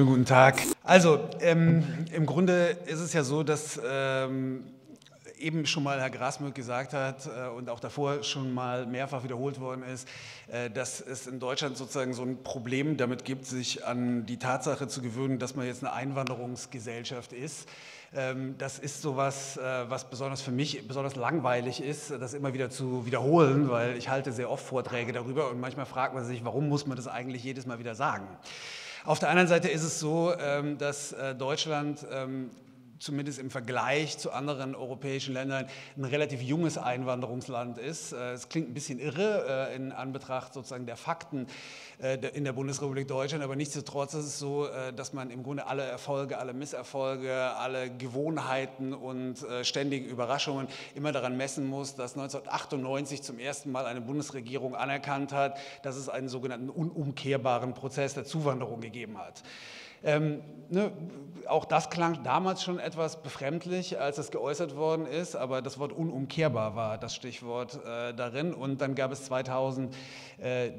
schönen guten Tag. Also, ähm, im Grunde ist es ja so, dass ähm, eben schon mal Herr Grasmück gesagt hat äh, und auch davor schon mal mehrfach wiederholt worden ist, äh, dass es in Deutschland sozusagen so ein Problem damit gibt, sich an die Tatsache zu gewöhnen, dass man jetzt eine Einwanderungsgesellschaft ist. Ähm, das ist sowas, äh, was besonders für mich besonders langweilig ist, das immer wieder zu wiederholen, weil ich halte sehr oft Vorträge darüber und manchmal fragt man sich, warum muss man das eigentlich jedes Mal wieder sagen? Auf der anderen Seite ist es so, ähm, dass äh, Deutschland ähm, zumindest im Vergleich zu anderen europäischen Ländern ein relativ junges Einwanderungsland ist. Äh, es klingt ein bisschen irre äh, in Anbetracht sozusagen der Fakten in der Bundesrepublik Deutschland, aber nichtsdestotrotz ist es so, dass man im Grunde alle Erfolge, alle Misserfolge, alle Gewohnheiten und ständigen Überraschungen immer daran messen muss, dass 1998 zum ersten Mal eine Bundesregierung anerkannt hat, dass es einen sogenannten unumkehrbaren Prozess der Zuwanderung gegeben hat. Ähm, ne, auch das klang damals schon etwas befremdlich, als es geäußert worden ist, aber das Wort unumkehrbar war das Stichwort äh, darin. Und dann gab es 2000 äh,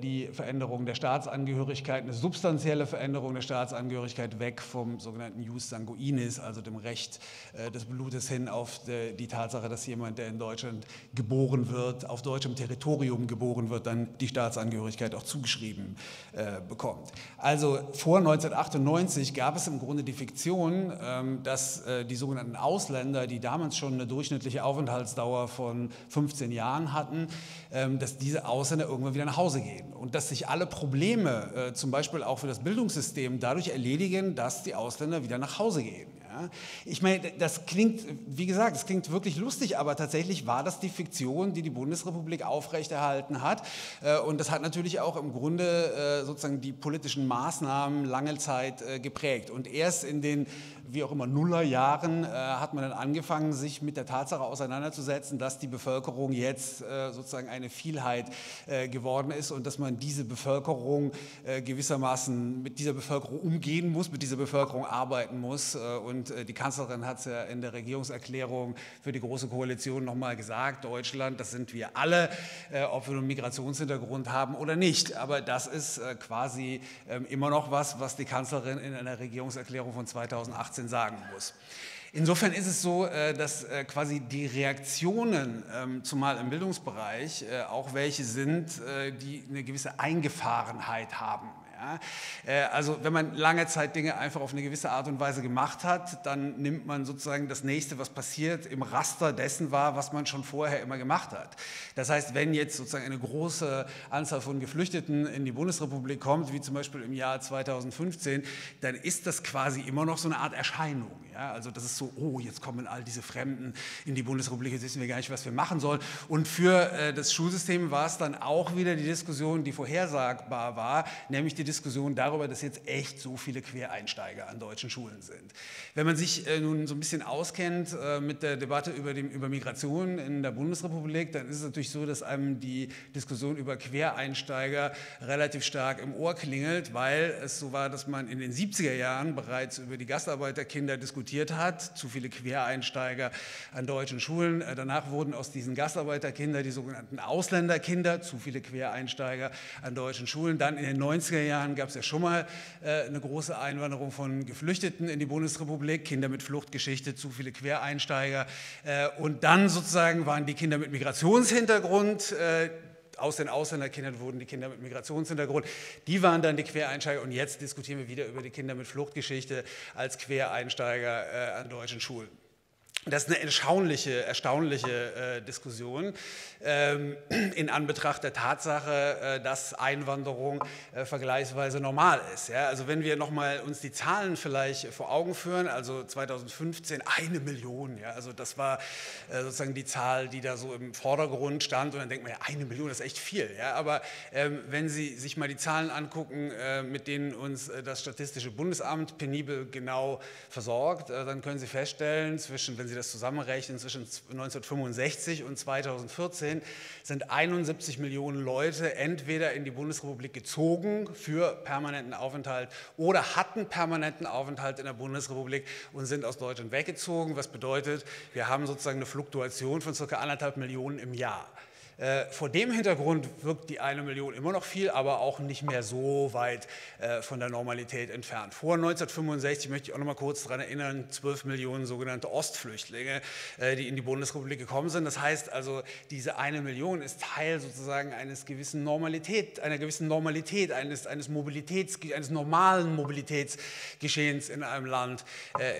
die Veränderung der Staatsangehörigkeit, eine substanzielle Veränderung der Staatsangehörigkeit weg vom sogenannten Jus sanguinis, also dem Recht äh, des Blutes hin auf die, die Tatsache, dass jemand, der in Deutschland geboren wird, auf deutschem Territorium geboren wird, dann die Staatsangehörigkeit auch zugeschrieben äh, bekommt. Also vor 1998 1990 gab es im Grunde die Fiktion, ähm, dass äh, die sogenannten Ausländer, die damals schon eine durchschnittliche Aufenthaltsdauer von 15 Jahren hatten, ähm, dass diese Ausländer irgendwann wieder nach Hause gehen und dass sich alle Probleme, äh, zum Beispiel auch für das Bildungssystem, dadurch erledigen, dass die Ausländer wieder nach Hause gehen. Ich meine, das klingt, wie gesagt, das klingt wirklich lustig, aber tatsächlich war das die Fiktion, die die Bundesrepublik aufrechterhalten hat. Äh, und das hat natürlich auch im Grunde äh, sozusagen die politischen Maßnahmen lange Zeit äh, geprägt. Und erst in den wie auch immer, Nullerjahren äh, hat man dann angefangen, sich mit der Tatsache auseinanderzusetzen, dass die Bevölkerung jetzt äh, sozusagen eine Vielheit äh, geworden ist und dass man diese Bevölkerung äh, gewissermaßen mit dieser Bevölkerung umgehen muss, mit dieser Bevölkerung arbeiten muss. Äh, und äh, die Kanzlerin hat es ja in der Regierungserklärung für die Große Koalition nochmal gesagt, Deutschland, das sind wir alle, ob wir einen Migrationshintergrund haben oder nicht. Aber das ist quasi ähm, immer noch was, was die Kanzlerin in einer Regierungserklärung von 2018 18 sagen muss. Insofern ist es so, äh, dass äh, quasi die Reaktionen, ähm, zumal im Bildungsbereich, äh, auch welche sind, die eine gewisse Eingefahrenheit haben. Also wenn man lange Zeit Dinge einfach auf eine gewisse Art und Weise gemacht hat, dann nimmt man sozusagen das nächste, was passiert, im Raster dessen wahr, was man schon vorher immer gemacht hat. Das heißt, wenn jetzt sozusagen eine große Anzahl von Geflüchteten in die Bundesrepublik kommt, wie zum Beispiel im Jahr 2015, dann ist das quasi immer noch so eine Art Erscheinung. Ja, also das ist so, oh, jetzt kommen all diese Fremden in die Bundesrepublik, jetzt wissen wir gar nicht, was wir machen sollen. Und für äh, das Schulsystem war es dann auch wieder die Diskussion, die vorhersagbar war, nämlich die Diskussion darüber, dass jetzt echt so viele Quereinsteiger an deutschen Schulen sind. Wenn man sich äh, nun so ein bisschen auskennt äh, mit der Debatte über, dem, über Migration in der Bundesrepublik, dann ist es natürlich so, dass einem die Diskussion über Quereinsteiger relativ stark im Ohr klingelt, weil es so war, dass man in den 70er Jahren bereits über die Gastarbeiterkinder diskutiert hat, zu viele Quereinsteiger an deutschen Schulen. Äh, danach wurden aus diesen Gastarbeiterkindern die sogenannten Ausländerkinder, zu viele Quereinsteiger an deutschen Schulen. Dann in den 90er Jahren gab es ja schon mal äh, eine große Einwanderung von Geflüchteten in die Bundesrepublik, Kinder mit Fluchtgeschichte, zu viele Quereinsteiger. Äh, und dann sozusagen waren die Kinder mit Migrationshintergrund aus den Ausländerkindern wurden die Kinder mit Migrationshintergrund. Die waren dann die Quereinsteiger und jetzt diskutieren wir wieder über die Kinder mit Fluchtgeschichte als Quereinsteiger äh, an deutschen Schulen. Das ist eine erstaunliche, erstaunliche äh, Diskussion ähm, in Anbetracht der Tatsache, äh, dass Einwanderung äh, vergleichsweise normal ist. Ja? Also wenn wir nochmal uns die Zahlen vielleicht vor Augen führen, also 2015 eine Million, ja? also das war äh, sozusagen die Zahl, die da so im Vordergrund stand und dann denkt man, ja, eine Million das ist echt viel. Ja? Aber ähm, wenn Sie sich mal die Zahlen angucken, äh, mit denen uns äh, das Statistische Bundesamt penibel genau versorgt, dann können Sie feststellen, zwischen, wenn Sie das zusammenrechnen, zwischen 1965 und 2014 sind 71 Millionen Leute entweder in die Bundesrepublik gezogen für permanenten Aufenthalt oder hatten permanenten Aufenthalt in der Bundesrepublik und sind aus Deutschland weggezogen. Was bedeutet, wir haben sozusagen eine Fluktuation von circa anderthalb Millionen im Jahr. Äh, vor dem Hintergrund wirkt die eine Million immer noch viel, aber auch nicht mehr so weit äh, von der Normalität entfernt. Vor 1965 möchte ich auch noch mal kurz daran erinnern, 12 Millionen sogenannte Ostflüchtlinge, äh, die in die Bundesrepublik gekommen sind. Das heißt also, diese eine Million ist Teil sozusagen eines gewissen Normalität, einer gewissen Normalität, eines, eines Mobilitäts, eines normalen Mobilitätsgeschehens in einem Land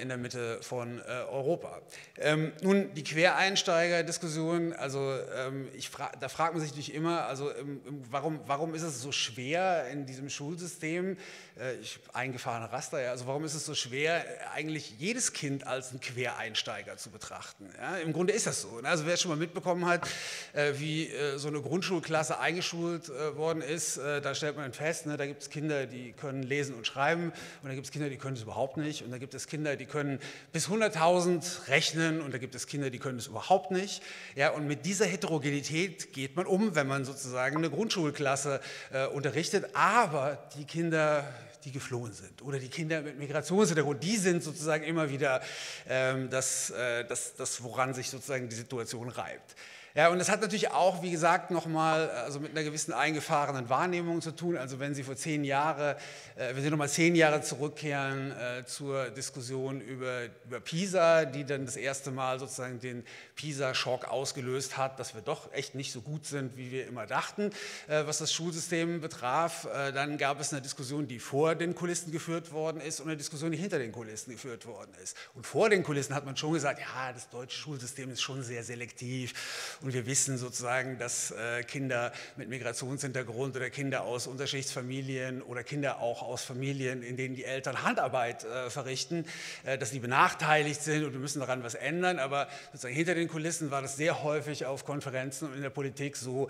in der Mitte von Europa. Ähm, nun die Quereinsteiger-Diskussion, also ähm, ich frage da fragt man sich natürlich immer, also ähm, ähm, warum, warum ist es so schwer in diesem Schulsystem, äh, ich, eingefahrene Raster, ja, also warum ist es so schwer, eigentlich jedes Kind als einen Quereinsteiger zu betrachten? Ja? Im Grunde ist das so. Ne? Also wer schon mal mitbekommen hat, äh, wie äh, so eine Grundschulklasse eingeschult worden ist, da stellt man fest, ne, da gibt es Kinder, die können lesen und schreiben und da gibt es Kinder, die können es überhaupt nicht und da gibt es Kinder, die können bis 100.000 rechnen und da gibt es Kinder, die können es überhaupt nicht. Ja, und mit dieser Heterogenität geht man um, wenn man sozusagen eine Grundschulklasse äh, unterrichtet, aber die Kinder die geflohen sind oder die Kinder mit Migrationshintergrund, die sind sozusagen immer wieder ähm, das, äh, das, das, woran sich sozusagen die Situation reibt. Ja, und das hat natürlich auch, wie gesagt, nochmal also mit einer gewissen eingefahrenen Wahrnehmung zu tun. Also wenn Sie vor zehn Jahren, äh, wenn Sie nochmal zehn Jahre zurückkehren äh, zur Diskussion über, über Pisa, die dann das erste Mal sozusagen den PISA-Schock ausgelöst hat, dass wir doch echt nicht so gut sind, wie wir immer dachten, äh, was das Schulsystem betraf. Äh, dann gab es eine Diskussion, die vor den Kulissen geführt worden ist und eine Diskussion, die hinter den Kulissen geführt worden ist. Und vor den Kulissen hat man schon gesagt, ja, das deutsche Schulsystem ist schon sehr selektiv und wir wissen sozusagen, dass äh, Kinder mit Migrationshintergrund oder Kinder aus Unterschichtsfamilien oder Kinder auch aus Familien, in denen die Eltern Handarbeit äh, verrichten, äh, dass die benachteiligt sind und wir müssen daran was ändern. Aber sozusagen hinter den Kulissen war das sehr häufig auf Konferenzen und in der Politik so,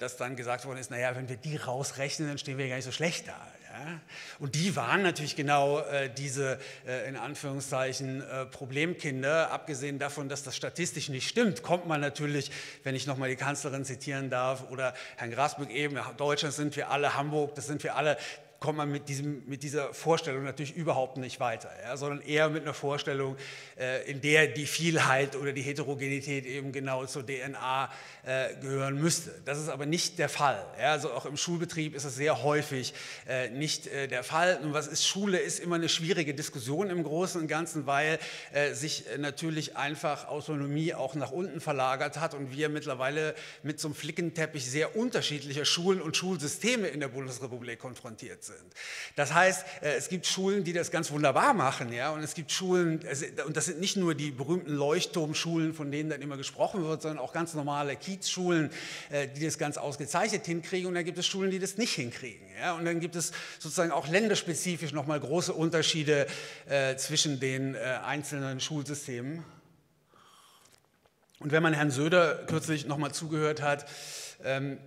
dass dann gesagt worden ist, naja, wenn wir die rausrechnen, dann stehen wir gar nicht so schlecht da. Und die waren natürlich genau äh, diese äh, in Anführungszeichen äh, Problemkinder. Abgesehen davon, dass das statistisch nicht stimmt, kommt man natürlich, wenn ich nochmal die Kanzlerin zitieren darf oder Herrn Grasbück eben, Deutschland sind wir alle, Hamburg, das sind wir alle, kommt man mit, diesem, mit dieser Vorstellung natürlich überhaupt nicht weiter, ja, sondern eher mit einer Vorstellung, äh, in der die Vielheit oder die Heterogenität eben genau zur DNA äh, gehören müsste. Das ist aber nicht der Fall. Ja, also auch im Schulbetrieb ist es sehr häufig äh, nicht äh, der Fall. Und was ist Schule, ist immer eine schwierige Diskussion im Großen und Ganzen, weil äh, sich äh, natürlich einfach Autonomie auch nach unten verlagert hat und wir mittlerweile mit so einem Flickenteppich sehr unterschiedlicher Schulen und Schulsysteme in der Bundesrepublik konfrontiert sind. Das heißt, äh, es gibt Schulen, die das ganz wunderbar machen, ja, und es gibt Schulen, und das sind nicht nur die berühmten Leuchtturmschulen, von denen dann immer gesprochen wird, sondern auch ganz normale Kiezschulen, äh, die das ganz ausgezeichnet hinkriegen, und dann gibt es Schulen, die das nicht hinkriegen, ja, und dann gibt es sozusagen auch länderspezifisch nochmal große Unterschiede äh, zwischen den einzelnen Schulsystemen. Und wenn man Herrn Söder kürzlich nochmal zugehört hat, ähm,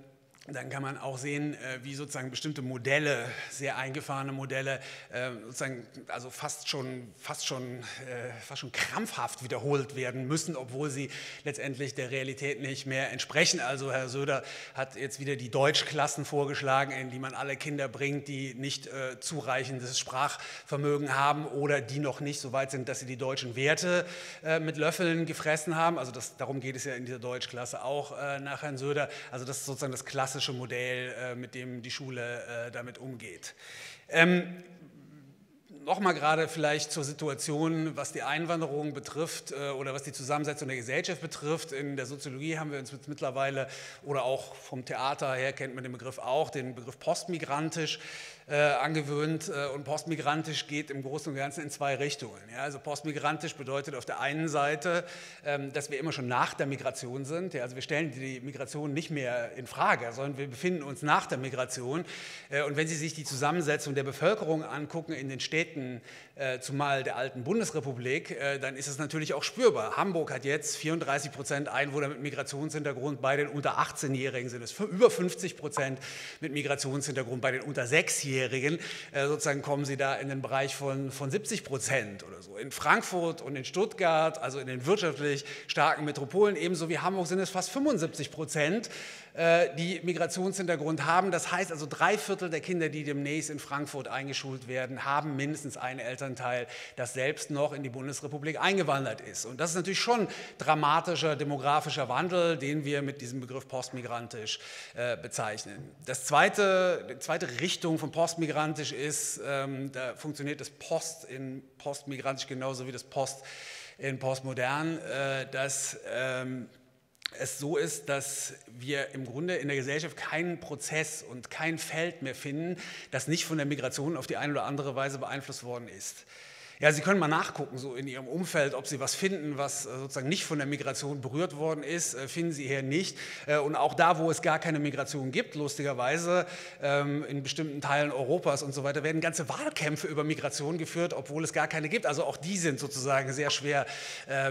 dann kann man auch sehen, äh, wie sozusagen bestimmte Modelle, sehr eingefahrene Modelle, äh, sozusagen also fast schon, fast schon, äh, fast schon krampfhaft wiederholt werden müssen, obwohl sie letztendlich der Realität nicht mehr entsprechen. Also Herr Söder hat jetzt wieder die Deutschklassen vorgeschlagen, in die man alle Kinder bringt, die nicht zureichendes Sprachvermögen haben oder die noch nicht so weit sind, dass sie die deutschen Werte mit Löffeln gefressen haben. Also das, darum geht es ja in dieser Deutschklasse auch nach Herrn Söder. Also das ist sozusagen das klassische klassische Modell, äh, mit dem die Schule äh, damit umgeht. Ähm, Nochmal gerade vielleicht zur Situation, was die Einwanderung betrifft äh, oder was die Zusammensetzung der Gesellschaft betrifft. In der Soziologie haben wir uns mittlerweile, oder auch vom Theater her kennt man den Begriff auch, den Begriff postmigrantisch äh, angewöhnt äh, und postmigrantisch geht im Großen und Ganzen in zwei Richtungen. Ja, also postmigrantisch bedeutet auf der einen Seite, ähm, dass wir immer schon nach der Migration sind. Ja, also wir stellen die Migration nicht mehr in Frage, sondern wir befinden uns nach der Migration. Äh, und wenn Sie sich die Zusammensetzung der Bevölkerung angucken in den Städten, äh, zumal der alten Bundesrepublik, äh, dann ist es natürlich auch spürbar. Hamburg hat jetzt 34 Prozent Einwohner mit Migrationshintergrund, bei den unter 18-Jährigen sind es über 50 Prozent mit Migrationshintergrund, bei den unter 6-Jährigen Minderjährigen, äh, sozusagen kommen sie da in den Bereich von, von 70 Prozent oder so. In Frankfurt und in Stuttgart, also in den wirtschaftlich starken Metropolen, ebenso wie Hamburg, sind es fast 75 Prozent die Migrationshintergrund haben. Das heißt also, drei Viertel der Kinder, die demnächst in Frankfurt eingeschult werden, haben mindestens einen Elternteil, das selbst noch in die Bundesrepublik eingewandert ist. Und das ist natürlich schon dramatischer demografischer Wandel, den wir mit diesem Begriff postmigrantisch äh, bezeichnen. Das zweite, die zweite Richtung von postmigrantisch ist, ähm, da funktioniert das Post in postmigrantisch genauso wie das Post in postmodern, äh, dass ähm, es so ist, dass wir im Grunde in der Gesellschaft keinen Prozess und kein Feld mehr finden, das nicht von der Migration auf die eine oder andere Weise beeinflusst worden ist. Ja, Sie können mal nachgucken, so in Ihrem Umfeld, ob Sie was finden, was äh, sozusagen nicht von der Migration berührt worden ist, äh, finden Sie hier nicht. Äh, und auch da, wo es gar keine Migration gibt, lustigerweise, ähm, in bestimmten Teilen Europas und so weiter, werden ganze Wahlkämpfe über Migration geführt, obwohl es gar keine gibt. Also auch die sind sozusagen sehr schwer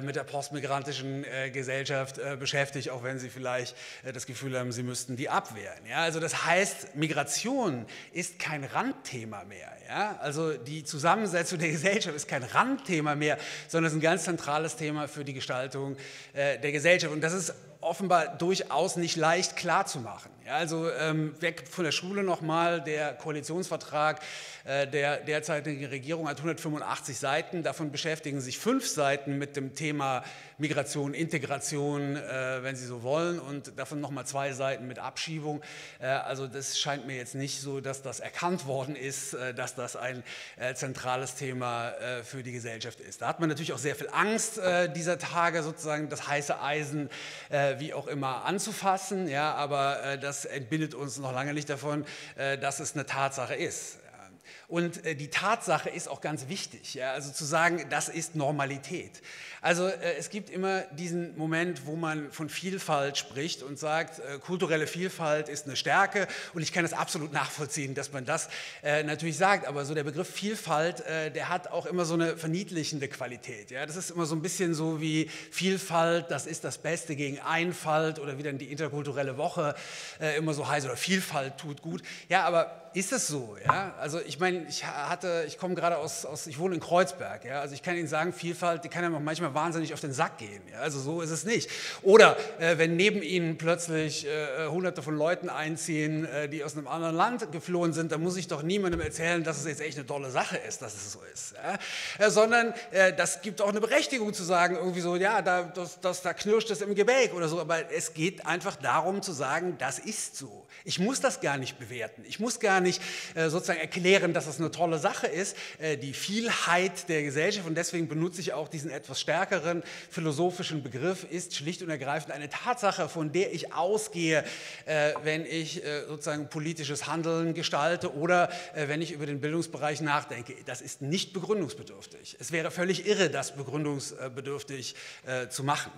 mit der postmigrantischen Gesellschaft beschäftigt, auch wenn Sie vielleicht das Gefühl haben, Sie müssten die abwehren. Ja, also das heißt, Migration ist kein Randthema mehr. Ja? Also die Zusammensetzung der Gesellschaft ist kein Randthema mehr, sondern ist ein ganz zentrales Thema für die Gestaltung äh, der Gesellschaft. Und das ist offenbar durchaus nicht leicht klarzumachen. Ja, also ähm, weg von der Schule nochmal, der Koalitionsvertrag äh, der derzeitigen Regierung hat 185 Seiten, davon beschäftigen sich fünf Seiten mit dem Thema Migration, Integration, äh, wenn Sie so wollen, und davon nochmal zwei Seiten mit Abschiebung. Äh, also das scheint mir jetzt nicht so, dass das erkannt worden ist, äh, dass das ein äh, zentrales Thema äh, für die Gesellschaft ist. Da hat man natürlich auch sehr viel Angst dieser Tage, sozusagen das heiße Eisen wie auch immer anzufassen, ja, aber das entbindet uns noch lange nicht davon, dass es eine Tatsache ist. Und äh, die Tatsache ist auch ganz wichtig, ja? also zu sagen, das ist Normalität. Also äh, es gibt immer diesen Moment, wo man von Vielfalt spricht und sagt, äh, kulturelle Vielfalt ist eine Stärke und ich kann es absolut nachvollziehen, dass man das natürlich sagt, aber so der Begriff Vielfalt, der hat auch immer so eine verniedlichende Qualität. Ja? Das ist immer so ein bisschen so wie Vielfalt, das ist das Beste gegen Einfalt oder wie dann die interkulturelle Woche immer so heißt oder Vielfalt tut gut. Ja, aber ist es so? Ja? Also ich meine, ich hatte, ich komme gerade aus, aus, ich wohne in Kreuzberg. Ja? Also ich kann Ihnen sagen, Vielfalt, die kann ja manchmal wahnsinnig auf den Sack gehen. Ja? Also so ist es nicht. Oder äh, wenn neben Ihnen plötzlich äh, Hunderte von Leuten einziehen, äh, die aus einem anderen Land geflohen sind, dann muss ich doch niemandem erzählen, dass es jetzt echt eine tolle Sache ist, dass es so ist. Ja? Äh, sondern äh, das gibt auch eine Berechtigung zu sagen, irgendwie so, ja, da, das, das, da knirscht es im Gebäck oder so. Aber es geht einfach darum zu sagen, das ist so. Ich muss das gar nicht bewerten. Ich muss gar nicht äh, sozusagen erklären, dass das eine tolle Sache ist, äh, die Vielheit der Gesellschaft. Und deswegen benutze ich auch diesen etwas stärkeren philosophischen Begriff, ist schlicht und ergreifend eine Tatsache, von der ich ausgehe, äh, wenn ich sozusagen politisches Handeln gestalte oder wenn ich über den Bildungsbereich nachdenke. Das ist nicht begründungsbedürftig. Es wäre völlig irre, das begründungsbedürftig zu machen.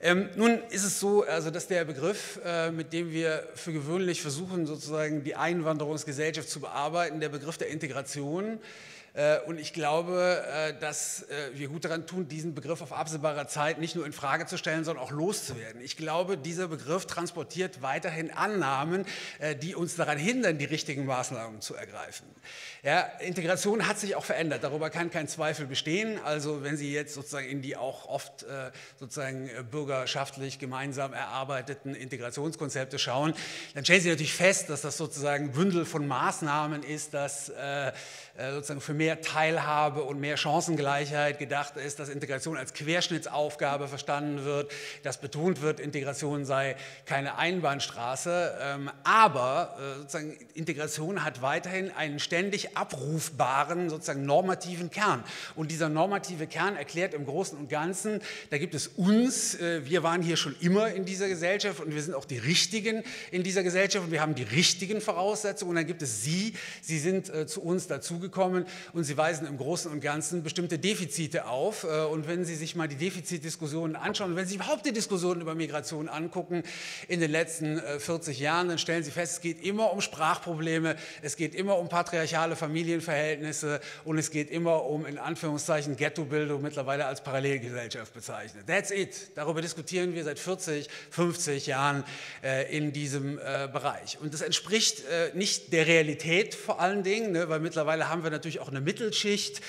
Ähm, nun ist es so, also dass der Begriff, äh, mit dem wir für gewöhnlich versuchen, sozusagen die Einwanderungsgesellschaft zu bearbeiten, der Begriff der Integration, und ich glaube, äh, dass äh, wir gut daran tun, diesen Begriff auf absehbare Zeit nicht nur in Frage zu stellen, sondern auch loszuwerden. Ich glaube, dieser Begriff transportiert weiterhin Annahmen, die uns daran hindern, die richtigen Maßnahmen zu ergreifen. Ja, Integration hat sich auch verändert, darüber kann kein Zweifel bestehen. Also wenn Sie jetzt sozusagen in die auch oft sozusagen bürgerschaftlich gemeinsam erarbeiteten Integrationskonzepte schauen, dann stellen Sie natürlich fest, dass das sozusagen Bündel von Maßnahmen ist, das sozusagen für mehr Teilhabe und mehr Chancengleichheit gedacht ist, dass Integration als Querschnittsaufgabe verstanden wird, dass betont wird, Integration sei keine Einbahnstraße. Ähm, aber äh, sozusagen Integration hat weiterhin einen ständig abrufbaren, sozusagen normativen Kern. Und dieser normative Kern erklärt im Großen und Ganzen, da gibt es uns, äh, wir waren hier schon immer in dieser Gesellschaft und wir sind auch die Richtigen in dieser Gesellschaft und wir haben die richtigen Voraussetzungen. Und dann gibt es Sie, Sie sind äh, zu uns dazugekommen dazugekommen und sie weisen im Großen und Ganzen bestimmte Defizite auf. Äh, und wenn Sie sich mal die Defizitdiskussionen anschauen, wenn Sie überhaupt die Diskussionen über Migration angucken in den letzten 40 äh, Jahren, dann stellen Sie fest, es geht immer um Sprachprobleme, es geht immer um patriarchale Familienverhältnisse und es geht immer um in Anführungszeichen Ghettobildung, mittlerweile als Parallelgesellschaft bezeichnet. That's it. Darüber diskutieren wir seit 40, 50 Jahren äh, in diesem Bereich. Und das entspricht nicht der Realität vor allen Dingen, ne, weil mittlerweile haben wir natürlich auch eine Mittelschicht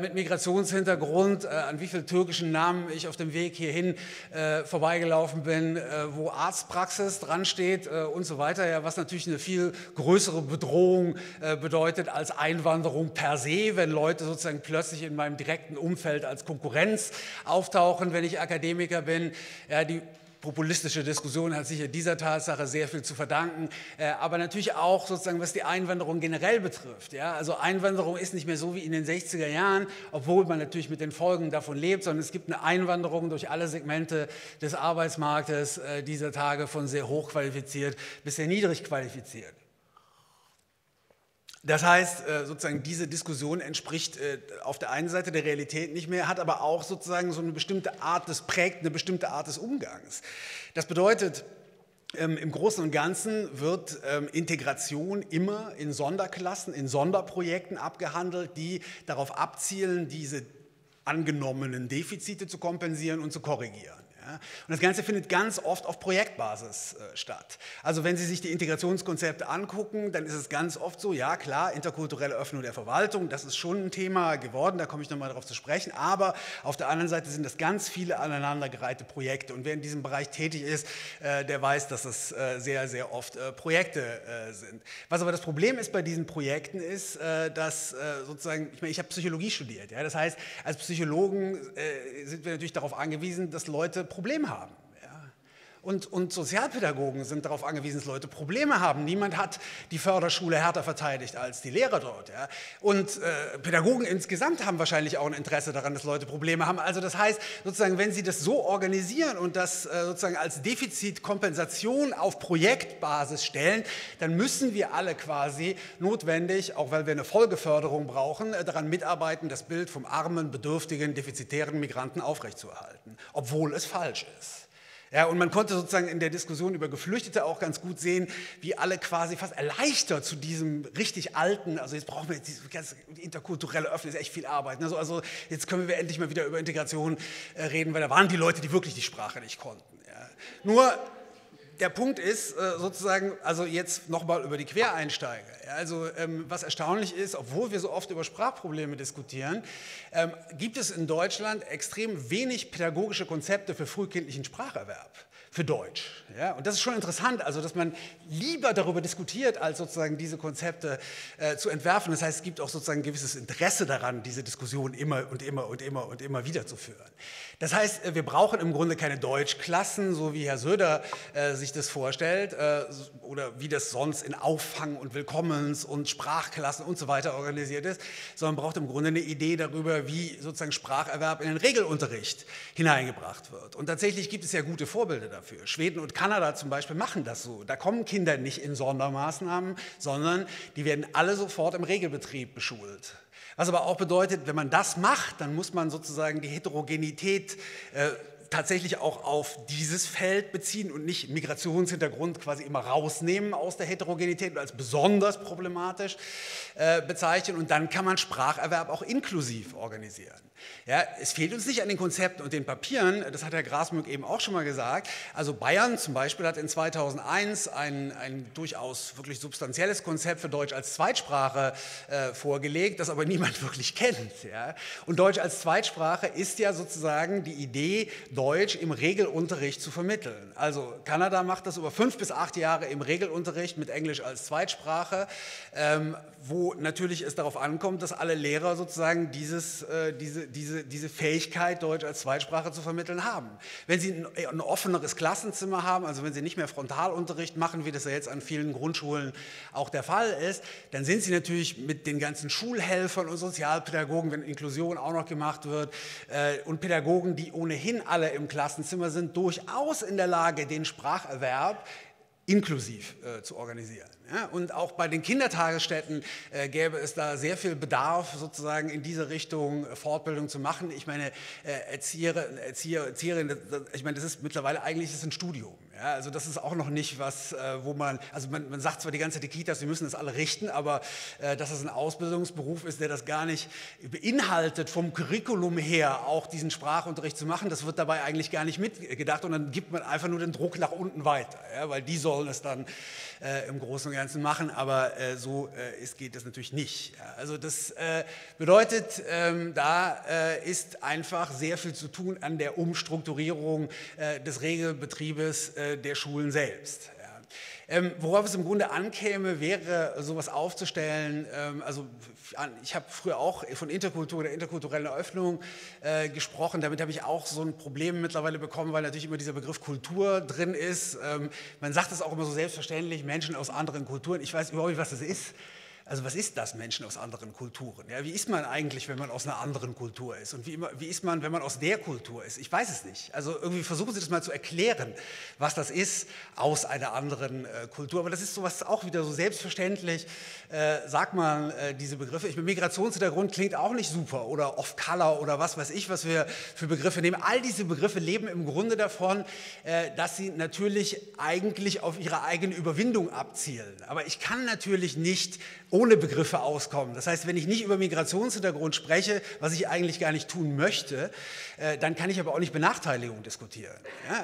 mit Migrationshintergrund, an wie vielen türkischen Namen ich auf dem Weg hierhin äh, vorbeigelaufen bin, äh, wo Arztpraxis dran steht äh, und so weiter, ja, was natürlich eine viel größere Bedrohung äh, bedeutet als Einwanderung per se, wenn Leute sozusagen plötzlich in meinem direkten Umfeld als Konkurrenz auftauchen, wenn ich Akademiker bin. Ja, die populistische Diskussion hat sicher dieser Tatsache sehr viel zu verdanken, äh, aber natürlich auch sozusagen, was die Einwanderung generell betrifft. Ja? Also Einwanderung ist nicht mehr so wie in den 60er Jahren, obwohl man natürlich mit den Folgen davon lebt, sondern es gibt eine Einwanderung durch alle Segmente des Arbeitsmarktes äh, dieser Tage von sehr hochqualifiziert bis sehr niedrig qualifiziert. Das heißt, äh, sozusagen diese Diskussion entspricht äh, auf der einen Seite der Realität nicht mehr, hat aber auch sozusagen so eine bestimmte Art des prägt eine bestimmte Art des Umgangs. Das bedeutet, ähm, im Großen und Ganzen wird ähm, Integration immer in Sonderklassen, in Sonderprojekten abgehandelt, die darauf abzielen, diese angenommenen Defizite zu kompensieren und zu korrigieren. Und das Ganze findet ganz oft auf Projektbasis äh, statt. Also wenn Sie sich die Integrationskonzepte angucken, dann ist es ganz oft so, ja klar, interkulturelle Öffnung der Verwaltung, das ist schon ein Thema geworden, da komme ich nochmal darauf zu sprechen, aber auf der anderen Seite sind das ganz viele aneinandergereihte Projekte und wer in diesem Bereich tätig ist, äh, der weiß, dass es äh, sehr, sehr oft Projekte sind. Was aber das Problem ist bei diesen Projekten ist, dass sozusagen, ich meine, ich habe Psychologie studiert, ja, das heißt, als Psychologen sind wir natürlich darauf angewiesen, dass Leute Problem haben. Und, und, Sozialpädagogen sind darauf angewiesen, dass Leute Probleme haben. Niemand hat die Förderschule härter verteidigt als die Lehrer dort. Ja. Und äh, Pädagogen insgesamt haben wahrscheinlich auch ein Interesse daran, dass Leute Probleme haben. Also das heißt, sozusagen, wenn sie das so organisieren und das äh, sozusagen als Defizitkompensation auf Projektbasis stellen, dann müssen wir alle quasi notwendig, auch weil wir eine Folgeförderung brauchen, äh, daran mitarbeiten, das Bild vom armen, bedürftigen, defizitären Migranten aufrechtzuerhalten, obwohl es falsch ist. Ja, und man konnte sozusagen in der Diskussion über Geflüchtete auch ganz gut sehen, wie alle quasi fast erleichtert zu diesem richtig alten, also jetzt brauchen wir jetzt diese ganze interkulturelle Öffnung, ist echt viel Arbeit. Also, also jetzt können wir endlich mal wieder über Integration äh, reden, weil da waren die Leute, die wirklich die Sprache nicht konnten. Ja. Nur der Punkt ist äh, sozusagen, also jetzt nochmal über die Quereinsteiger. Also ähm, was erstaunlich ist, obwohl wir so oft über Sprachprobleme diskutieren, ähm, gibt es in Deutschland extrem wenig pädagogische Konzepte für frühkindlichen Spracherwerb für Deutsch. Ja? Und das ist schon interessant, also dass man lieber darüber diskutiert, als sozusagen diese Konzepte äh, zu entwerfen. Das heißt, es gibt auch sozusagen ein gewisses Interesse daran, diese Diskussion immer und immer und immer und immer wieder zu führen. Das heißt, äh, wir brauchen im Grunde keine Deutschklassen, so wie Herr Söder äh, sich das vorstellt, äh, oder wie das sonst in Auffang- und Willkommens- und Sprachklassen und so weiter organisiert ist, sondern braucht im Grunde eine Idee darüber, wie sozusagen Spracherwerb in den Regelunterricht hineingebracht wird. Und tatsächlich gibt es ja gute Vorbilder dafür. Schweden und Kanada zum Beispiel machen das so. Da kommen Kinder nicht in Sondermaßnahmen, sondern die werden alle sofort im Regelbetrieb beschult. Was aber auch bedeutet, wenn man das macht, dann muss man sozusagen die Heterogenität äh, tatsächlich auch auf dieses Feld beziehen und nicht Migrationshintergrund quasi immer rausnehmen aus der Heterogenität und als besonders problematisch äh, bezeichnen. Und dann kann man Spracherwerb auch inklusiv organisieren. Ja, es fehlt uns nicht an den Konzepten und den Papieren, das hat Herr Grasmück eben auch schon mal gesagt. Also Bayern zum Beispiel hat in 2001 ein, ein durchaus wirklich substanzielles Konzept für Deutsch als Zweitsprache äh, vorgelegt, das aber niemand wirklich kennt. Ja. Und Deutsch als Zweitsprache ist ja sozusagen die Idee, Deutsch im Regelunterricht zu vermitteln. Also Kanada macht das über fünf bis acht Jahre im Regelunterricht mit Englisch als Zweitsprache, ähm, wo natürlich es darauf ankommt, dass alle Lehrer sozusagen dieses, äh, diese, diese, diese Fähigkeit, Deutsch als Zweitsprache zu vermitteln haben. Wenn Sie ein, ein offeneres Klassenzimmer haben, also wenn Sie nicht mehr Frontalunterricht machen, wie das ja jetzt an vielen Grundschulen auch der Fall ist, dann sind Sie natürlich mit den ganzen Schulhelfern und Sozialpädagogen, wenn Inklusion auch noch gemacht wird, äh, und Pädagogen, die ohnehin alle im Klassenzimmer sind, durchaus in der Lage, den Spracherwerb inklusiv äh, zu organisieren. Ja, und auch bei den Kindertagesstätten äh, gäbe es da sehr viel Bedarf, sozusagen in diese Richtung äh, Fortbildung zu machen. Ich meine, äh, Erzieher, Erzieher, Erzieherin, ich meine, das ist mittlerweile eigentlich ist ein Studium. Ja, also das ist auch noch nicht was, äh, wo man, also man, man, sagt zwar die ganze Zeit, die Kitas, wir müssen das alle richten, aber äh, dass es ein Ausbildungsberuf ist, der das gar nicht beinhaltet, vom Curriculum her auch diesen Sprachunterricht zu machen, das wird dabei eigentlich gar nicht mitgedacht und dann gibt man einfach nur den Druck nach unten weiter, ja, weil die sollen es dann äh, im Großen und Ganzen machen, aber äh, so äh, ist, geht das natürlich nicht. Ja. Also das äh, bedeutet, ähm, da ist einfach sehr viel zu tun an der Umstrukturierung des Regelbetriebes der Schulen selbst. Ähm, worauf es im Grunde ankäme, wäre sowas aufzustellen. Ähm, also ich habe früher auch von Interkultur oder interkulturellen Eröffnung äh, gesprochen. Damit habe ich auch so ein Problem mittlerweile bekommen, weil natürlich immer dieser Begriff Kultur drin ist. Ähm, man sagt es auch immer so selbstverständlich, Menschen aus anderen Kulturen. Ich weiß überhaupt nicht, was das ist. Also was ist das, Menschen aus anderen Kulturen? Ja, wie ist man eigentlich, wenn man aus einer anderen Kultur ist? Und wie, immer, wie ist man, wenn man aus der Kultur ist? Ich weiß es nicht. Also irgendwie versuchen Sie das mal zu erklären, was das ist aus einer anderen äh, Kultur. Aber das ist sowas auch wieder so selbstverständlich, äh, sagt man äh, diese Begriffe. Ich meine, Migrationshintergrund klingt auch nicht super oder Off-Color oder was weiß ich, was wir für Begriffe nehmen. All diese Begriffe leben im Grunde davon, äh, dass sie natürlich eigentlich auf ihre eigene Überwindung abzielen. Aber ich kann natürlich nicht ohne Begriffe auskommen. Das heißt, wenn ich nicht über Migrationshintergrund spreche, was ich eigentlich gar nicht tun möchte, äh, dann kann ich aber auch nicht Benachteiligung diskutieren.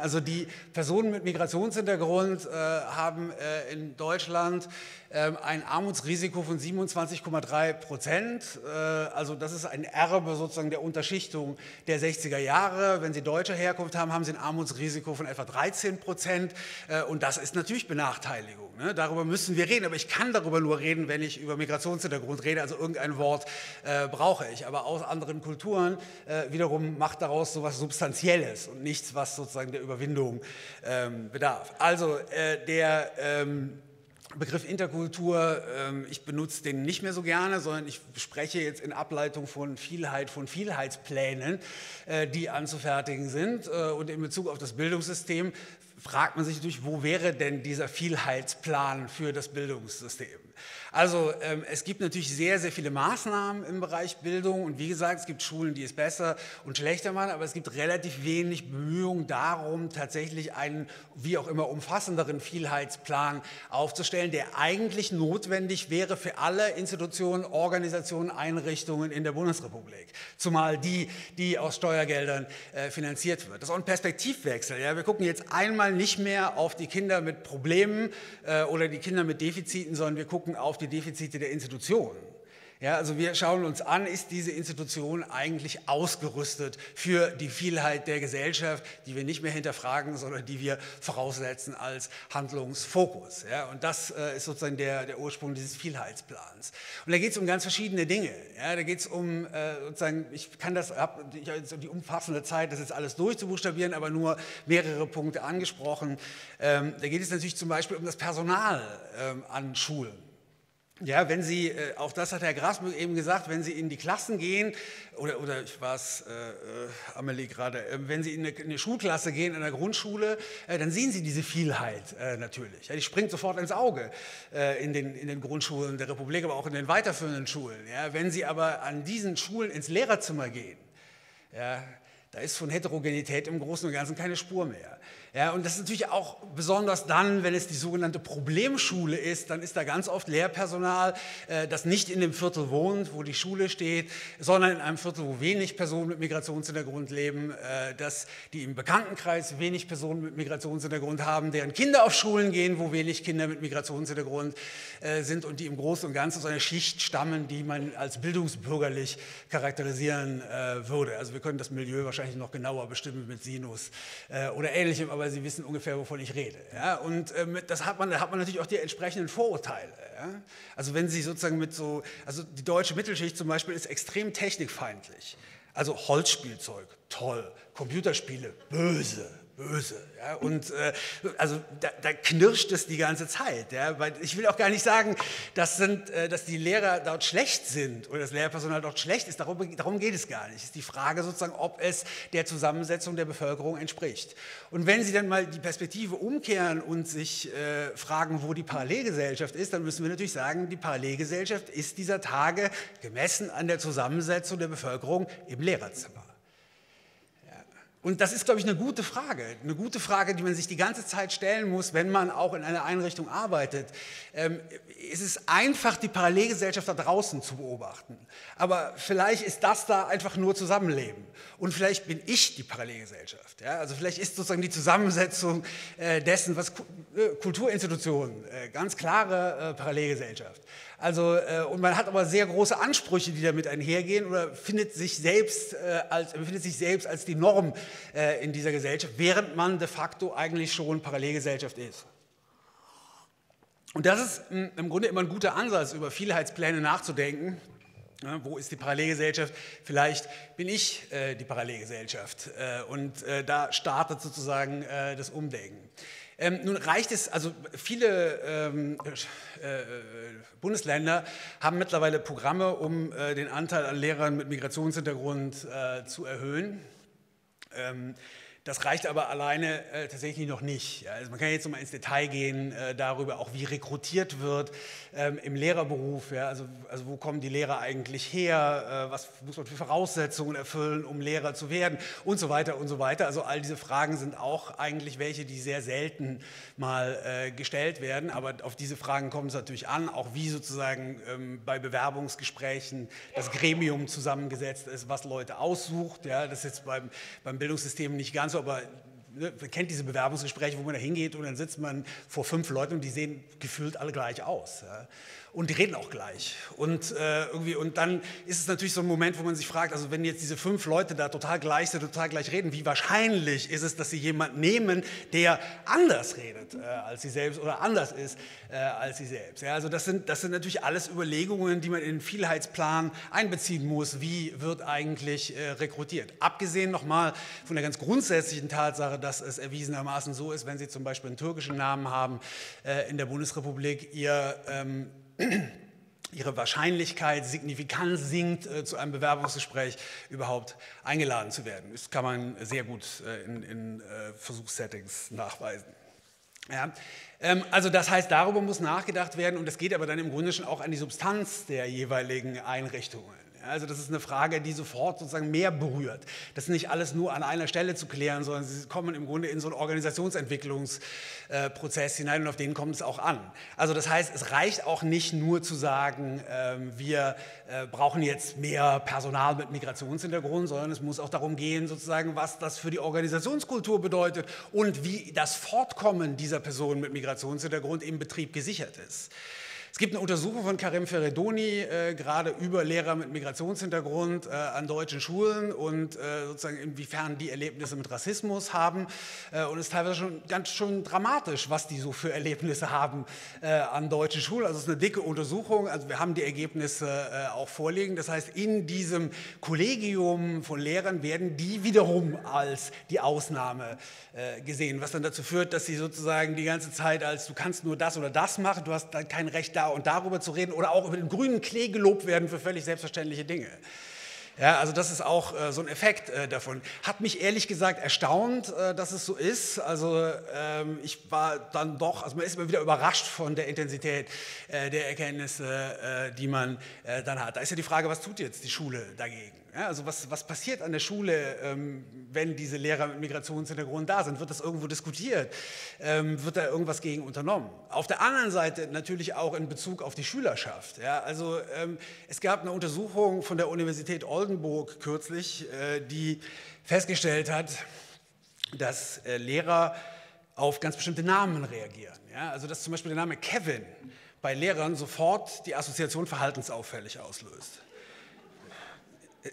Also die Personen mit Migrationshintergrund äh, haben äh, in Deutschland ein Armutsrisiko von 27,3 Prozent. Äh, also das ist ein Erbe sozusagen der Unterschichtung der 60er Jahre. Wenn Sie deutscher Herkunft haben, haben Sie ein Armutsrisiko von etwa 13 Prozent. Äh, und das ist natürlich Benachteiligung. Ne? Darüber müssen wir reden. Aber ich kann darüber nur reden, wenn ich über Migrationshintergrund rede. Also irgendein Wort äh, brauche ich. Aber aus anderen Kulturen wiederum macht daraus so etwas Substanzielles und nichts, was sozusagen der Überwindung ähm, bedarf. Also der ähm, Begriff Interkultur, ähm, ich benutze den nicht mehr so gerne, sondern ich spreche jetzt in Ableitung von Vielheit, von Vielheitsplänen, äh, die anzufertigen sind. Äh, und in Bezug auf das Bildungssystem fragt man sich natürlich, wo wäre denn dieser Vielheitsplan für das Bildungssystem? Also ähm, es gibt natürlich sehr, sehr viele Maßnahmen im Bereich Bildung und wie gesagt, es gibt Schulen, die es besser und schlechter machen, aber es gibt relativ wenig Bemühungen darum, tatsächlich einen wie auch immer umfassenderen Vielheitsplan aufzustellen, der eigentlich notwendig wäre für alle Institutionen, Organisationen, Einrichtungen in der Bundesrepublik, zumal die, die aus Steuergeldern äh, finanziert wird. Das ist auch ein Perspektivwechsel. Ja? Wir gucken jetzt einmal nicht mehr auf die Kinder mit Problemen äh, oder die Kinder mit Defiziten, sondern wir gucken auf die Defizite der Institutionen. Ja, also wir schauen uns an, ist diese Institution eigentlich ausgerüstet für die Vielheit der Gesellschaft, die wir nicht mehr hinterfragen, sondern die wir voraussetzen als Handlungsfokus. Ja, und das äh, ist sozusagen der, der Ursprung dieses Vielheitsplans. Und da geht es um ganz verschiedene Dinge. Ja, da geht es um, äh, sozusagen, ich kann das, habe die umfassende Zeit, das jetzt alles durchzubuchstabieren, aber nur mehrere Punkte angesprochen. Ähm, da geht es natürlich zum Beispiel um das Personal ähm, an Schulen. Ja, wenn Sie, äh, auch das hat Herr Grasmück eben gesagt, wenn Sie in die Klassen gehen, oder, oder ich war es, äh, äh, Amelie gerade, äh, wenn Sie in eine, in eine, Schulklasse gehen, in der Grundschule, äh, dann sehen Sie diese Vielheit äh, natürlich. Ja, die springt sofort ins Auge in, den, in den Grundschulen der Republik, aber auch in den weiterführenden Schulen. Ja, wenn Sie aber an diesen Schulen ins Lehrerzimmer gehen, ja, da ist von Heterogenität im Großen und Ganzen keine Spur mehr. Ja, und das ist natürlich auch besonders dann, wenn es die sogenannte Problemschule ist, dann ist da ganz oft Lehrpersonal, äh, das nicht in dem Viertel wohnt, wo die Schule steht, sondern in einem Viertel, wo wenig Personen mit Migrationshintergrund leben, äh, dass die im Bekanntenkreis wenig Personen mit Migrationshintergrund haben, deren Kinder auf Schulen gehen, wo wenig Kinder mit Migrationshintergrund äh, sind und die im Großen und Ganzen aus einer Schicht stammen, die man als bildungsbürgerlich charakterisieren würde. Also wir können das Milieu wahrscheinlich noch genauer bestimmen mit Sinus oder ähnlichem, aber aber Sie wissen ungefähr, wovon ich rede. Ja? Und ähm, das hat man, da hat man natürlich auch die entsprechenden Vorurteile. Ja? Also wenn Sie sozusagen mit so, also die deutsche Mittelschicht zum Beispiel ist extrem technikfeindlich. Also Holzspielzeug, toll. Computerspiele, böse. Böse. Ja? Und äh, also da, da, knirscht es die ganze Zeit. Ja? Weil ich will auch gar nicht sagen, dass, sind, äh, dass die Lehrer dort schlecht sind oder das Lehrpersonal dort schlecht ist. Darum, darum geht es gar nicht. Es ist die Frage sozusagen, ob es der Zusammensetzung der Bevölkerung entspricht. Und wenn Sie dann mal die Perspektive umkehren und sich äh, fragen, wo die Parallelgesellschaft ist, dann müssen wir natürlich sagen, die Parallelgesellschaft ist dieser Tage gemessen an der Zusammensetzung der Bevölkerung im Lehrerzimmer. Und das ist, glaube ich, eine gute Frage. Eine gute Frage, die man sich die ganze Zeit stellen muss, wenn man auch in einer Einrichtung arbeitet. Ähm, es ist einfach, die Parallelgesellschaft da draußen zu beobachten. Aber vielleicht ist das da einfach nur Zusammenleben. Und vielleicht bin ich die Parallelgesellschaft. Ja? Also vielleicht ist sozusagen die Zusammensetzung äh, dessen, was äh, Kulturinstitutionen, äh, ganz klare äh, Parallelgesellschaft. Also, äh, und man hat aber sehr große Ansprüche, die damit einhergehen oder findet sich selbst, äh, als, findet sich selbst als die Norm äh, in dieser Gesellschaft, während man de facto eigentlich schon Parallelgesellschaft ist. Und das ist mh, im Grunde immer ein guter Ansatz, über Vielheitspläne nachzudenken. Ja, wo ist die Parallelgesellschaft? Vielleicht bin ich äh, die Parallelgesellschaft. Äh, und äh, da startet sozusagen das Umdenken. Ähm, nun reicht es, also viele ähm, äh, äh, Bundesländer haben mittlerweile Programme, um äh, den Anteil an Lehrern mit Migrationshintergrund äh, zu erhöhen. Ähm, das reicht aber alleine äh, tatsächlich noch nicht. Ja, also man kann jetzt noch mal ins Detail gehen äh, darüber, auch wie rekrutiert wird ähm, im Lehrerberuf. Ja, also, also wo kommen die Lehrer eigentlich her? Äh, was muss man für Voraussetzungen erfüllen, um Lehrer zu werden? Und so weiter und so weiter. Also all diese Fragen sind auch eigentlich welche, die sehr selten mal äh, gestellt werden. Aber auf diese Fragen kommt es natürlich an, auch wie sozusagen ähm, bei Bewerbungsgesprächen das Gremium zusammengesetzt ist, was Leute aussucht. Ja, das ist jetzt beim, beim Bildungssystem nicht ganz so, aber ne, kennt diese Bewerbungsgespräche, wo man da hingeht und dann sitzt man vor fünf Leuten und die sehen gefühlt alle gleich aus. Ja und die reden auch gleich. Und, äh, irgendwie, und dann ist es natürlich so ein Moment, wo man sich fragt, also wenn jetzt diese fünf Leute da total gleich sind, total gleich reden, wie wahrscheinlich ist es, dass sie jemanden nehmen, der anders redet äh, als sie selbst oder anders ist äh, als sie selbst. Ja, also das sind, das sind natürlich alles Überlegungen, die man in den Vielheitsplan einbeziehen muss. Wie wird eigentlich äh, rekrutiert? Abgesehen nochmal von der ganz grundsätzlichen Tatsache, dass es erwiesenermaßen so ist, wenn Sie zum Beispiel einen türkischen Namen haben äh, in der Bundesrepublik, Ihr ähm, ihre Wahrscheinlichkeit signifikant sinkt, äh, zu einem Bewerbungsgespräch überhaupt eingeladen zu werden. Das kann man sehr gut äh, in, in äh, Versuchssettings nachweisen. Ja, ähm, also das heißt, darüber muss nachgedacht werden und es geht aber dann im Grunde schon auch an die Substanz der jeweiligen Einrichtungen. Also das ist eine Frage, die sofort sozusagen mehr berührt. Das ist nicht alles nur an einer Stelle zu klären, sondern sie kommen im Grunde in so einen Organisationsentwicklungsprozess hinein und auf den kommt es auch an. Also das heißt, es reicht auch nicht nur zu sagen, ähm, wir äh, brauchen jetzt mehr Personal mit Migrationshintergrund, sondern es muss auch darum gehen, sozusagen, was das für die Organisationskultur bedeutet und wie das Fortkommen dieser Personen mit Migrationshintergrund im Betrieb gesichert ist. Es gibt eine Untersuchung von Karim Ferredoni, äh, gerade über Lehrer mit Migrationshintergrund äh, an deutschen Schulen und äh, sozusagen inwiefern die Erlebnisse mit Rassismus haben. Äh, und es ist teilweise schon ganz schön dramatisch, was die so für Erlebnisse haben äh, an deutschen Schulen. Also es ist eine dicke Untersuchung. Also wir haben die Ergebnisse äh, auch vorliegen. Das heißt, in diesem Kollegium von Lehrern werden die wiederum als die Ausnahme gesehen, was dann dazu führt, dass sie sozusagen die ganze Zeit als du kannst nur das oder das machen, du hast dann kein Recht da und darüber zu reden oder auch über den grünen Klee gelobt werden für völlig selbstverständliche Dinge. Ja, also das ist auch äh, so ein Effekt äh, davon. Hat mich ehrlich gesagt erstaunt, äh, dass es so ist. Also ähm, ich war dann doch, also man ist immer wieder überrascht von der Intensität äh, der Erkenntnisse, äh, die man äh, dann hat. Da ist ja die Frage, was tut jetzt die Schule dagegen? Ja, also was, was passiert an der Schule, ähm, wenn diese Lehrer mit Migrationshintergrund da sind? Wird das irgendwo diskutiert? Ähm, wird da irgendwas gegen unternommen? Auf der anderen Seite natürlich auch in Bezug auf die Schülerschaft. Ja, also ähm, es gab eine Untersuchung von der Universität Oldenburg kürzlich, äh, die festgestellt hat, dass äh, Lehrer auf ganz bestimmte Namen reagieren. Ja, also dass zum Beispiel der Name Kevin bei Lehrern sofort die Assoziation verhaltensauffällig auslöst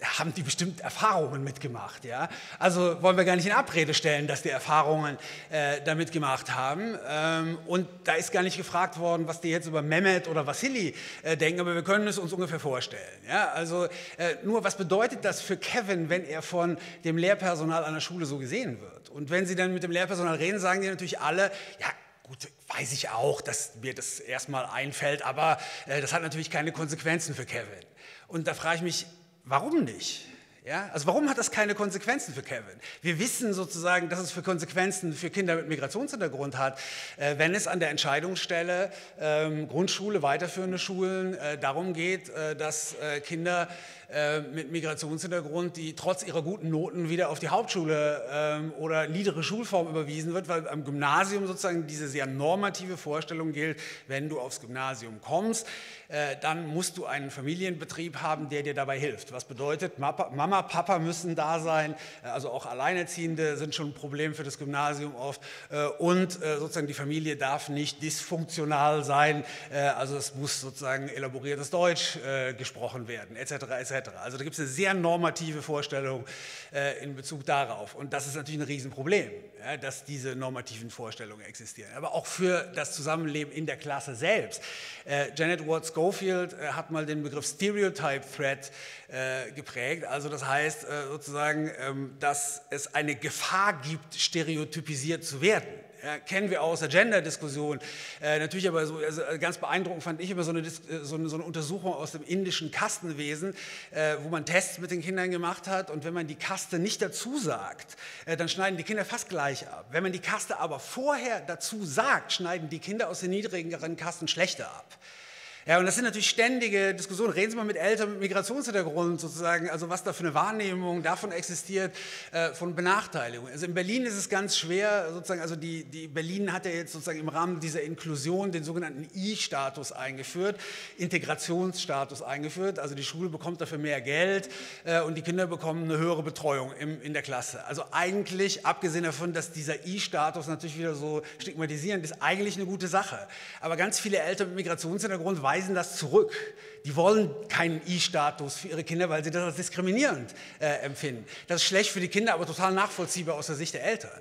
haben die bestimmt Erfahrungen mitgemacht. Ja? Also wollen wir gar nicht in Abrede stellen, dass die Erfahrungen äh, damit gemacht haben. Ähm, und da ist gar nicht gefragt worden, was die jetzt über Mehmet oder Vassili äh, denken, aber wir können es uns ungefähr vorstellen. Ja? Also äh, nur, was bedeutet das für Kevin, wenn er von dem Lehrpersonal an der Schule so gesehen wird? Und wenn sie dann mit dem Lehrpersonal reden, sagen die natürlich alle, ja, Gut, weiß ich auch, dass mir das erstmal einfällt, aber äh, das hat natürlich keine Konsequenzen für Kevin. Und da frage ich mich, warum nicht? Ja, also warum hat das keine Konsequenzen für Kevin? Wir wissen sozusagen, dass es für Konsequenzen für Kinder mit Migrationshintergrund hat, äh, wenn es an der Entscheidungsstelle ähm, Grundschule, weiterführende Schulen äh, darum geht, äh, dass äh, Kinder äh, mit Migrationshintergrund, die trotz ihrer guten Noten wieder auf die Hauptschule ähm, oder niedere Schulform überwiesen wird, weil am Gymnasium sozusagen diese sehr normative Vorstellung gilt, wenn du aufs Gymnasium kommst, äh, dann musst du einen Familienbetrieb haben, der dir dabei hilft. Was bedeutet, Mama, Papa müssen da sein, äh, also auch Alleinerziehende sind schon ein Problem für das Gymnasium oft und sozusagen die Familie darf nicht dysfunktional sein, also es muss sozusagen elaboriertes Deutsch gesprochen werden, etc. etc. Also da gibt es eine sehr normative Vorstellung äh, in Bezug darauf. Und das ist natürlich ein Riesenproblem, ja, dass diese normativen Vorstellungen existieren. Aber auch für das Zusammenleben in der Klasse selbst. Äh, Janet Ward Schofield äh, hat mal den Begriff Stereotype Threat äh, geprägt. Also das heißt äh, sozusagen, ähm, dass es eine Gefahr gibt, stereotypisiert zu werden ja, kennen wir aus der Gender-Diskussion. Äh, natürlich aber so, also äh, ganz beeindruckend fand ich immer so eine, äh, so eine, so eine Untersuchung aus dem indischen Kastenwesen, äh, wo man Tests mit den Kindern gemacht hat und wenn man die Kaste nicht dazu sagt, äh, dann schneiden die Kinder fast gleich ab. Wenn man die Kaste aber vorher dazu sagt, schneiden die Kinder aus den niedrigeren Kasten schlechter ab. Ja, und das sind natürlich ständige Diskussionen. Reden Sie mal mit Eltern mit Migrationshintergrund sozusagen, also was da für eine Wahrnehmung davon existiert, äh, von Benachteiligung. Also in Berlin ist es ganz schwer, sozusagen, also die, die Berlin hat ja jetzt sozusagen im Rahmen dieser Inklusion den sogenannten I-Status eingeführt, Integrationsstatus eingeführt. Also die Schule bekommt dafür mehr Geld äh, und die Kinder bekommen eine höhere Betreuung im, in der Klasse. Also eigentlich, abgesehen davon, dass dieser I-Status natürlich wieder so stigmatisierend ist, eigentlich eine gute Sache. Aber ganz viele Eltern mit Migrationshintergrund weisen das zurück. Die wollen keinen I-Status für ihre Kinder, weil sie das als diskriminierend äh, empfinden. Das ist schlecht für die Kinder, aber total nachvollziehbar aus der Sicht der Eltern.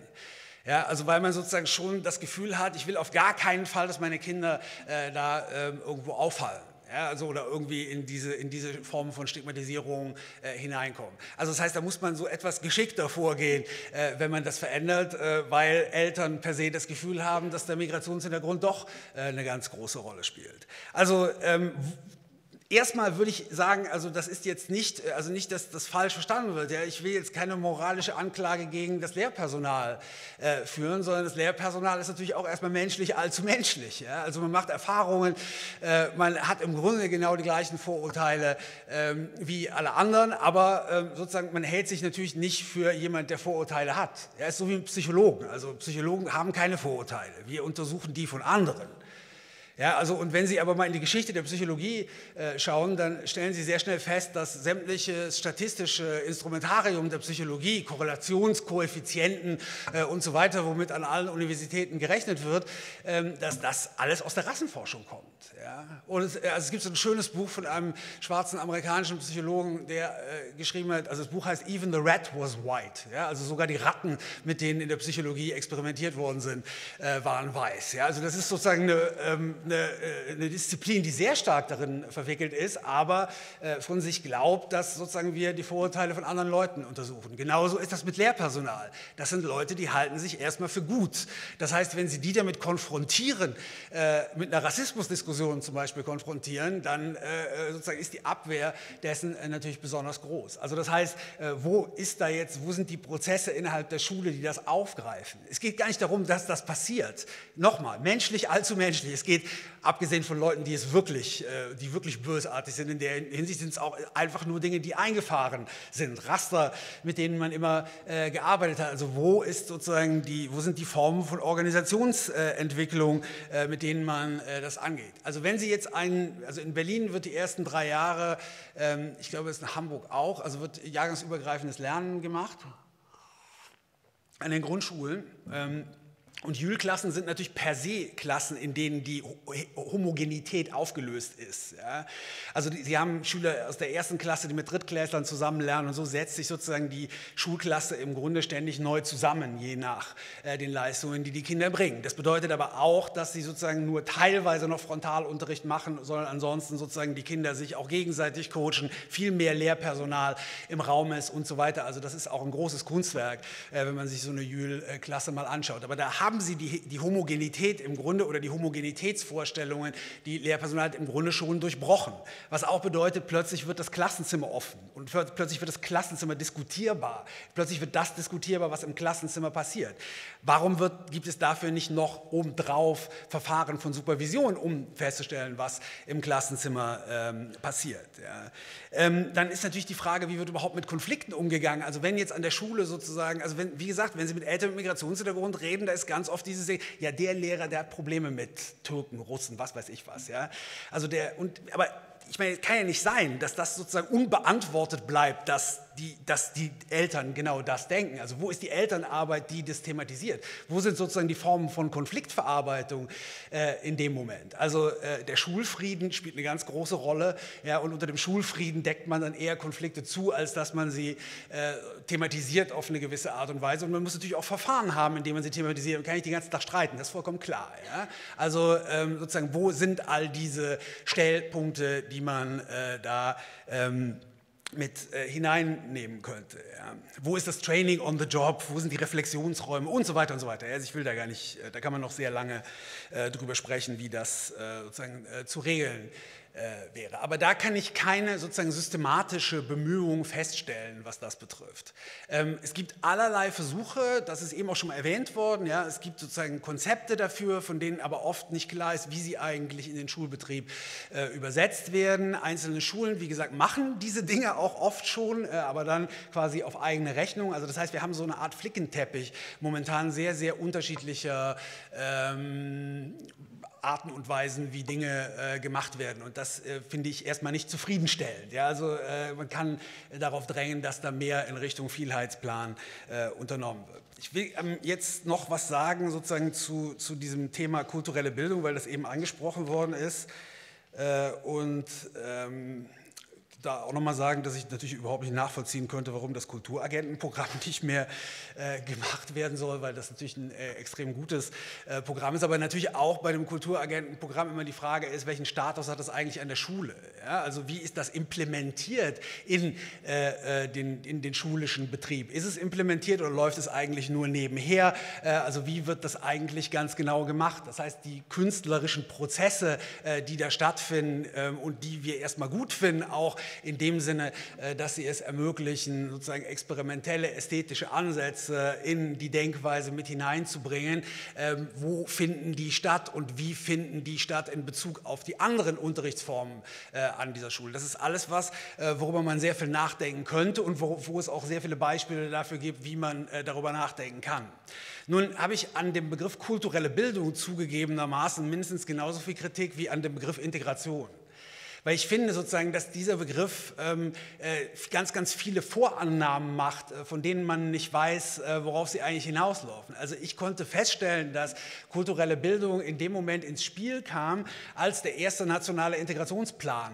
Ja, also weil man sozusagen schon das Gefühl hat, ich will auf gar keinen Fall, dass meine Kinder äh, da äh, irgendwo auffallen. Ja, also oder irgendwie in diese, in diese Form von Stigmatisierung äh, hineinkommen. Also das heißt, da muss man so etwas geschickter vorgehen, äh, wenn man das verändert, äh, weil Eltern per se das Gefühl haben, dass der Migrationshintergrund doch äh, eine ganz große Rolle spielt. Also ähm, Erstmal würde ich sagen, also das ist jetzt nicht, also nicht, dass das falsch verstanden wird. Ja. Ich will jetzt keine moralische Anklage gegen das Lehrpersonal äh, führen, sondern das Lehrpersonal ist natürlich auch erstmal menschlich, allzu menschlich. Ja. Also man macht Erfahrungen, äh, man hat im Grunde genau die gleichen Vorurteile ähm, wie alle anderen, aber ähm, sozusagen man hält sich natürlich nicht für jemand, der Vorurteile hat. Er ist so wie ein Psychologen. Also Psychologen haben keine Vorurteile. Wir untersuchen die von anderen. Ja, also, und wenn Sie aber mal in die Geschichte der Psychologie äh, schauen, dann stellen Sie sehr schnell fest, dass sämtliche statistische Instrumentarium der Psychologie, Korrelationskoeffizienten äh, und so weiter, womit an allen Universitäten gerechnet wird, ähm, dass das alles aus der Rassenforschung kommt. Ja? Und es, also es gibt so ein schönes Buch von einem schwarzen amerikanischen Psychologen, der äh, geschrieben hat, also das Buch heißt Even the Rat was White. Ja? Also sogar die Ratten, mit denen in der Psychologie experimentiert worden sind, äh, waren weiß. Ja? Also das ist sozusagen eine, ähm, eine, äh, eine, Disziplin, die sehr stark darin verwickelt ist, aber äh, von sich glaubt, dass sozusagen wir die Vorurteile von anderen Leuten untersuchen. Genauso ist das mit Lehrpersonal. Das sind Leute, die halten sich erstmal für gut. Das heißt, wenn Sie die damit konfrontieren, äh, mit einer Rassismusdiskussion, zum Beispiel konfrontieren, dann sozusagen ist die Abwehr dessen natürlich besonders groß. Also das heißt, wo ist da jetzt, wo sind die Prozesse innerhalb der Schule, die das aufgreifen? Es geht gar nicht darum, dass das passiert. Nochmal, menschlich, allzu menschlich. Es geht, abgesehen von Leuten, die es wirklich, äh, die wirklich bösartig sind, in der Hinsicht sind es auch einfach nur Dinge, die eingefahren sind. Raster, mit denen man immer äh, gearbeitet hat. Also wo ist sozusagen die, wo sind die Formen von Organisationsentwicklung, mit denen man das angeht? Also wenn wenn Sie jetzt einen, also in Berlin wird die ersten drei Jahre, ähm, ich glaube, es ist in Hamburg auch, also wird jahrgangsübergreifendes Lernen gemacht an den Grundschulen. Ähm, und Jühl-Klassen sind natürlich per se Klassen, in denen die Homogenität aufgelöst ist. Ja. Also die, Sie haben Schüler aus der ersten Klasse, die mit Drittklässlern zusammen lernen und so setzt sich sozusagen die Schulklasse im Grunde ständig neu zusammen, je nach äh, den Leistungen, die die Kinder bringen. Das bedeutet aber auch, dass sie sozusagen nur teilweise noch Frontalunterricht machen, sondern ansonsten sozusagen die Kinder sich auch gegenseitig coachen, viel mehr Lehrpersonal im Raum ist und so weiter. Also das ist auch ein großes Kunstwerk, äh, wenn man sich so eine Jühl-Klasse mal anschaut. Aber da haben sie die, die Homogenität im Grunde oder die Homogenitätsvorstellungen, die Lehrpersonal hat im Grunde schon durchbrochen. Was auch bedeutet, plötzlich wird das Klassenzimmer offen und plötzlich wird das Klassenzimmer diskutierbar. Plötzlich wird das diskutierbar, was im Klassenzimmer passiert. Warum wird, gibt es dafür nicht noch obendrauf Verfahren von Supervision, um festzustellen, was im Klassenzimmer ähm, passiert? Ja. Ähm, dann ist natürlich die Frage, wie wird überhaupt mit Konflikten umgegangen? Also wenn jetzt an der Schule sozusagen, also wenn, wie gesagt, wenn Sie mit Eltern mit Migrationshintergrund reden, da ist ganz oft diese, ja der Lehrer, der hat Probleme mit Türken, Russen, was weiß ich was. Ja. Also der, und, aber ich meine, es kann ja nicht sein, dass das sozusagen unbeantwortet bleibt, dass die, dass die Eltern genau das denken. Also wo ist die Elternarbeit, die das thematisiert? Wo sind sozusagen die Formen von Konfliktverarbeitung äh, in dem Moment? Also äh, der Schulfrieden spielt eine ganz große Rolle ja, und unter dem Schulfrieden deckt man dann eher Konflikte zu, als dass man sie äh, thematisiert auf eine gewisse Art und Weise. Und man muss natürlich auch Verfahren haben, indem man sie thematisiert. Man kann nicht den ganzen Tag streiten, das ist vollkommen klar. Ja? Also ähm, sozusagen, wo sind all diese Stellpunkte, die man äh, da ähm, mit äh, hineinnehmen könnte. Ja. Wo ist das Training on the Job? Wo sind die Reflexionsräume und so weiter und so weiter. Also ich will da gar nicht, äh, da kann man noch sehr lange äh, drüber sprechen, wie das äh, sozusagen äh, zu regeln äh, wäre. Aber da kann ich keine sozusagen systematische Bemühung feststellen, was das betrifft. Ähm, es gibt allerlei Versuche, das ist eben auch schon mal erwähnt worden, ja, es gibt sozusagen Konzepte dafür, von denen aber oft nicht klar ist, wie sie eigentlich in den Schulbetrieb äh, übersetzt werden. Einzelne Schulen, wie gesagt, machen diese Dinge auch oft schon, äh, aber dann quasi auf eigene Rechnung. Also das heißt, wir haben so eine Art Flickenteppich momentan sehr, sehr unterschiedlicher ähm, Arten und Weisen, wie Dinge äh, gemacht werden. Und das äh, finde ich erstmal nicht zufriedenstellend. Ja, also äh, man kann darauf drängen, dass da mehr in Richtung Vielheitsplan äh, unternommen wird. Ich will ähm, jetzt noch was sagen sozusagen zu, zu diesem Thema kulturelle Bildung, weil das eben angesprochen worden ist. Äh, und ähm, da auch nochmal sagen, dass ich natürlich überhaupt nicht nachvollziehen könnte, warum das Kulturagentenprogramm nicht mehr äh, gemacht werden soll, weil das natürlich ein äh, extrem gutes äh, Programm ist. Aber natürlich auch bei dem Kulturagentenprogramm immer die Frage ist, welchen Status hat das eigentlich an der Schule? Ja, also wie ist das implementiert in, äh, äh, den, in den schulischen Betrieb? Ist es implementiert oder läuft es eigentlich nur nebenher? Äh, also wie wird das eigentlich ganz genau gemacht? Das heißt, die künstlerischen Prozesse, die da stattfinden ähm, und die wir erstmal gut finden, auch in dem Sinne, äh, dass sie es ermöglichen, sozusagen experimentelle ästhetische Ansätze in die Denkweise mit hineinzubringen. Ähm, wo finden die statt und wie finden die statt in Bezug auf die anderen Unterrichtsformen äh, an dieser Schule? Das ist alles was, äh, worüber man sehr viel nachdenken könnte und wo, wo es auch sehr viele Beispiele dafür gibt, wie man darüber nachdenken kann. Nun habe ich an dem Begriff kulturelle Bildung zugegebenermaßen mindestens genauso viel Kritik wie an dem Begriff Integration. Weil ich finde sozusagen, dass dieser Begriff ähm, äh, ganz, ganz viele Vorannahmen macht, äh, von denen man nicht weiß, äh, worauf sie eigentlich hinauslaufen. Also ich konnte feststellen, dass kulturelle Bildung in dem Moment ins Spiel kam, als der erste nationale Integrationsplan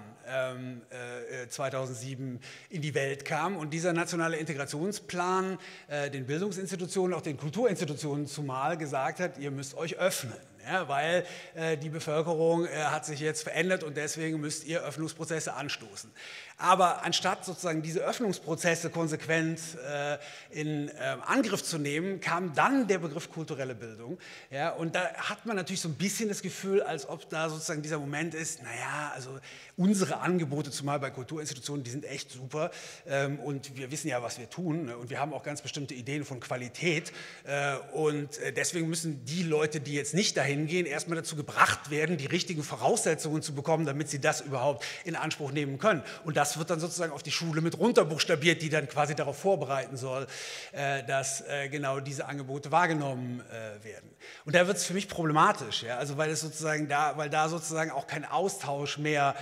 2007 ähm, äh, in die Welt kam. Und dieser nationale Integrationsplan äh, den Bildungsinstitutionen, auch den Kulturinstitutionen zumal gesagt hat, ihr müsst euch öffnen ja, weil äh, die Bevölkerung äh, hat sich jetzt verändert und deswegen müsst ihr Öffnungsprozesse anstoßen. Aber anstatt sozusagen diese Öffnungsprozesse konsequent äh, in äh, Angriff zu nehmen, kam dann der Begriff kulturelle Bildung. Ja, und da hat man natürlich so ein bisschen das Gefühl, als ob da sozusagen dieser Moment ist, naja, also unsere Angebote, zumal bei Kulturinstitutionen, die sind echt super ähm, und wir wissen ja, was wir tun ne? und wir haben auch ganz bestimmte Ideen von Qualität äh, und äh, deswegen müssen die Leute, die jetzt nicht dahin gehen, erstmal dazu gebracht werden, die richtigen Voraussetzungen zu bekommen, damit sie das überhaupt in Anspruch nehmen können. Und das das wird dann sozusagen auf die Schule mit runterbuchstabiert, die dann quasi darauf vorbereiten soll, äh, dass äh, genau diese Angebote wahrgenommen äh, werden. Und da wird es für mich problematisch, ja? also weil es sozusagen da, weil da sozusagen auch kein Austausch mehr,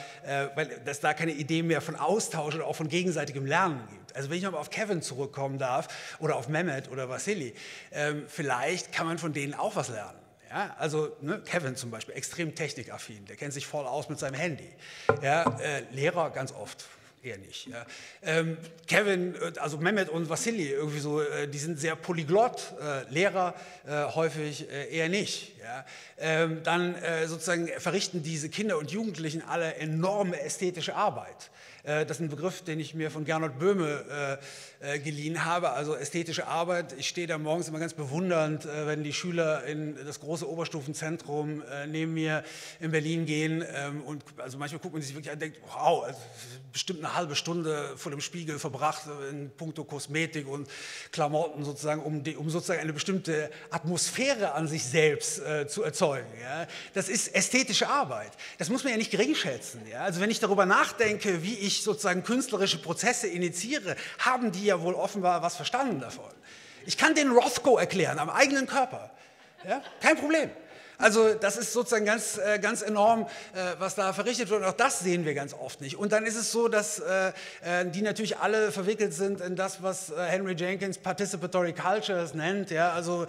weil es da keine Idee mehr von Austausch oder auch von gegenseitigem Lernen gibt. Also wenn ich nochmal auf Kevin zurückkommen darf oder auf Mehmet oder Vassili, ähm, vielleicht kann man von denen auch was lernen. Ja, also ne, Kevin zum Beispiel, extrem technikaffin, der kennt sich voll aus mit seinem Handy. Ja, äh, Lehrer ganz oft eher nicht. Ja. Ähm, Kevin, äh, also Mehmet und Vassili, irgendwie so, äh, die sind sehr polyglott, äh, Lehrer äh, häufig äh, eher nicht. Ja. Ähm, dann äh, sozusagen verrichten diese Kinder und Jugendlichen alle enorme ästhetische Arbeit. Das ist ein Begriff, den ich mir von Gernot Böhme äh, geliehen habe, also ästhetische Arbeit. Ich stehe da morgens immer ganz bewundernd, äh, wenn die Schüler in das große Oberstufenzentrum äh, neben mir in Berlin gehen ähm, und also manchmal guckt man sich wirklich an und denkt, wow, also bestimmt eine halbe Stunde vor dem Spiegel verbracht in puncto Kosmetik und Klamotten sozusagen, um, die, um sozusagen eine bestimmte Atmosphäre an sich selbst äh, zu erzeugen. Ja? Das ist ästhetische Arbeit. Das muss man ja nicht geringschätzen. Ja? Also wenn ich darüber nachdenke, wie ich sozusagen künstlerische Prozesse initiiere, haben die ja ja wohl offenbar was verstanden davon. Ich kann den Rothko erklären am eigenen Körper. Ja? Kein Problem. Also das ist sozusagen ganz, äh, ganz enorm, äh, was da verrichtet wird. Und auch das sehen wir ganz oft nicht. Und dann ist es so, dass äh, die natürlich alle verwickelt sind in das, was Henry Jenkins Participatory Cultures nennt. Ja? Also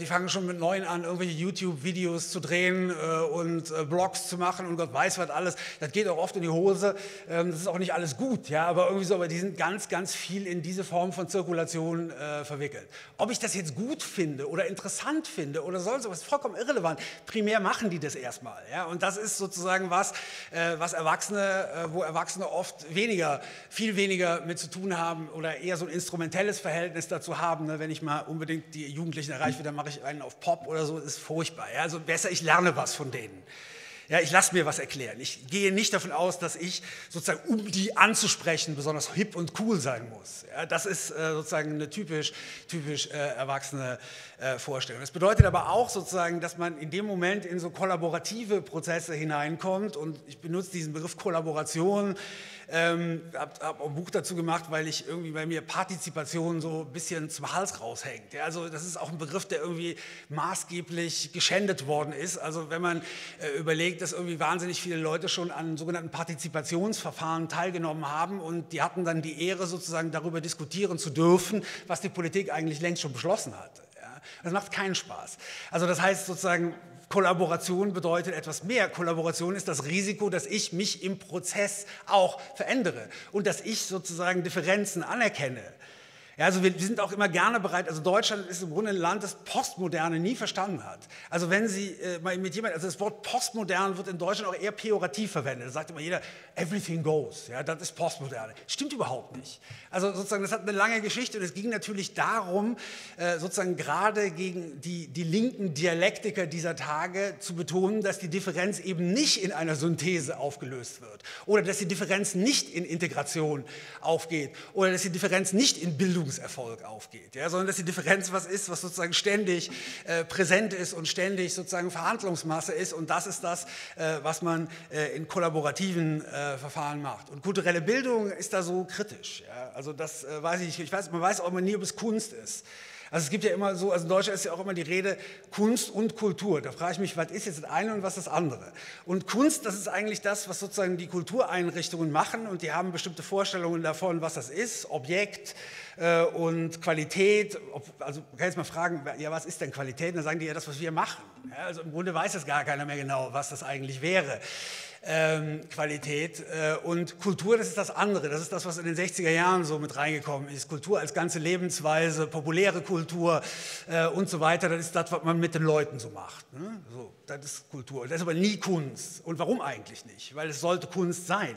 die fangen schon mit neun an, irgendwelche YouTube-Videos zu drehen und Blogs zu machen und Gott weiß was alles. Das geht auch oft in die Hose. Ähm, das ist auch nicht alles gut, ja? aber irgendwie so, aber die sind ganz, ganz viel in diese Form von Zirkulation verwickelt. Ob ich das jetzt gut finde oder interessant finde oder sonst was, ist vollkommen irrelevant fahren. Primär machen die das erstmal. Ja? Und das ist sozusagen was, äh, was Erwachsene, äh, wo Erwachsene oft weniger, viel weniger mit zu tun haben oder eher so ein instrumentelles Verhältnis dazu haben. Ne? Wenn ich mal unbedingt die Jugendlichen erreiche, dann mache ich einen auf Pop oder so, ist furchtbar. Ja? Also besser, ich lerne was von denen. Ja, ich lasse mir was erklären. Ich gehe nicht davon aus, dass ich sozusagen, um die anzusprechen, besonders hip und cool sein muss. Ja, das ist äh, sozusagen eine typisch, typisch äh, erwachsene äh, Vorstellung. Das bedeutet aber auch sozusagen, dass man in dem Moment in so kollaborative Prozesse hineinkommt und ich benutze diesen Begriff Kollaboration ähm, habe hab ein Buch dazu gemacht, weil ich irgendwie bei mir Partizipation so ein bisschen zum Hals raushängt. Ja, also das ist auch ein Begriff, der irgendwie maßgeblich geschändet worden ist. Also wenn man äh, überlegt, dass irgendwie wahnsinnig viele Leute schon an sogenannten Partizipationsverfahren teilgenommen haben und die hatten dann die Ehre sozusagen darüber diskutieren zu dürfen, was die Politik eigentlich längst schon beschlossen hatte. Ja, das macht keinen Spaß. Also das heißt sozusagen, Kollaboration bedeutet etwas mehr. Kollaboration ist das Risiko, dass ich mich im Prozess auch verändere und dass ich sozusagen Differenzen anerkenne. Ja, also wir, wir, sind auch immer gerne bereit, also Deutschland ist im Grunde ein Land, das Postmoderne nie verstanden hat. Also wenn Sie äh, mal mit jemandem, also das Wort Postmodern wird in Deutschland auch eher pejorativ verwendet. Da sagt immer jeder, everything goes, ja, das ist Postmoderne. Stimmt überhaupt nicht. Also sozusagen, das hat eine lange Geschichte und es ging natürlich darum, äh, sozusagen gerade gegen die, die linken Dialektiker dieser Tage zu betonen, dass die Differenz eben nicht in einer Synthese aufgelöst wird oder dass die Differenz nicht in Integration aufgeht oder dass die Differenz nicht in Bildung Bildungserfolg aufgeht, ja, sondern dass die Differenz was ist, was sozusagen ständig äh, präsent ist und ständig sozusagen Verhandlungsmasse ist und das ist das, äh, was man äh, in kollaborativen äh, Verfahren macht. Und kulturelle Bildung ist da so kritisch. Ja? Also das äh, weiß ich nicht, ich weiß, man weiß auch immer nie, ob es Kunst ist. Also es gibt ja immer so, also in Deutschland ist ja auch immer die Rede Kunst und Kultur. Da frage ich mich, was ist jetzt das eine und was das andere? Und Kunst, das ist eigentlich das, was sozusagen die Kultureinrichtungen machen und die haben bestimmte Vorstellungen davon, was das ist, Objekt äh, und Qualität. Ob, also man kann jetzt mal fragen, ja, was ist denn Qualität? Und dann sagen die ja das, was wir machen. Ja, also im Grunde weiß das gar keiner mehr genau, was das eigentlich wäre ähm, Qualität. Äh, und Kultur, das ist das andere. Das ist das, was in den 60er Jahren so mit reingekommen ist. Kultur als ganze Lebensweise, populäre Kultur äh, und so weiter. Das ist das, was man mit den Leuten so macht. Ne? So, das ist Kultur. Das ist aber nie Kunst. Und warum eigentlich nicht? Weil es sollte Kunst sein.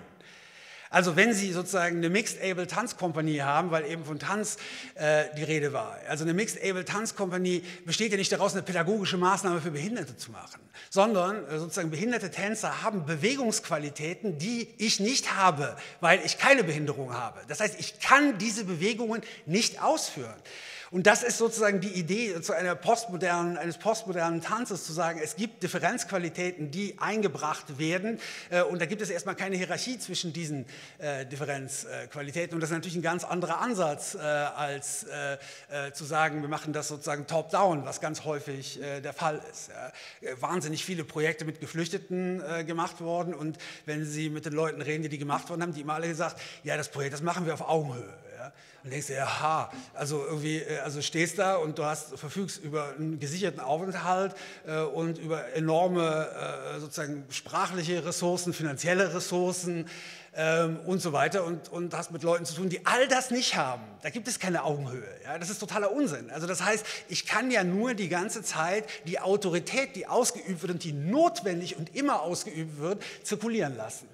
Also wenn Sie sozusagen eine Mixed Able Tanzkompanie haben, weil eben von Tanz äh, die Rede war. Also eine Mixed Able Tanzkompanie besteht ja nicht daraus, eine pädagogische Maßnahme für Behinderte zu machen, sondern äh, sozusagen behinderte Tänzer haben Bewegungsqualitäten, die ich nicht habe, weil ich keine Behinderung habe. Das heißt, ich kann diese Bewegungen nicht ausführen. Und das ist sozusagen die Idee zu einer postmodernen, eines postmodernen Tanzes, zu sagen, es gibt Differenzqualitäten, die eingebracht werden. Äh, und da gibt es erstmal keine Hierarchie zwischen diesen äh, Differenzqualitäten. Und das ist natürlich ein ganz anderer Ansatz, äh, als zu sagen, wir machen das sozusagen top-down, was ganz häufig der Fall ist. Wahnsinnig viele Projekte mit Geflüchteten gemacht worden. Und wenn Sie mit den Leuten reden, die die gemacht worden haben, die immer alle gesagt, ja, das Projekt, das machen wir auf Augenhöhe. Und denkst du, aha, also irgendwie, äh, also stehst da und du hast, verfügst über einen gesicherten Aufenthalt äh, und über enorme äh, sozusagen sprachliche Ressourcen, finanzielle Ressourcen ähm, und so weiter und, und hast mit Leuten zu tun, die all das nicht haben. Da gibt es keine Augenhöhe. Ja? Das ist totaler Unsinn. Also das heißt, ich kann ja nur die ganze Zeit die Autorität, die ausgeübt wird und die notwendig und immer ausgeübt wird, zirkulieren lassen.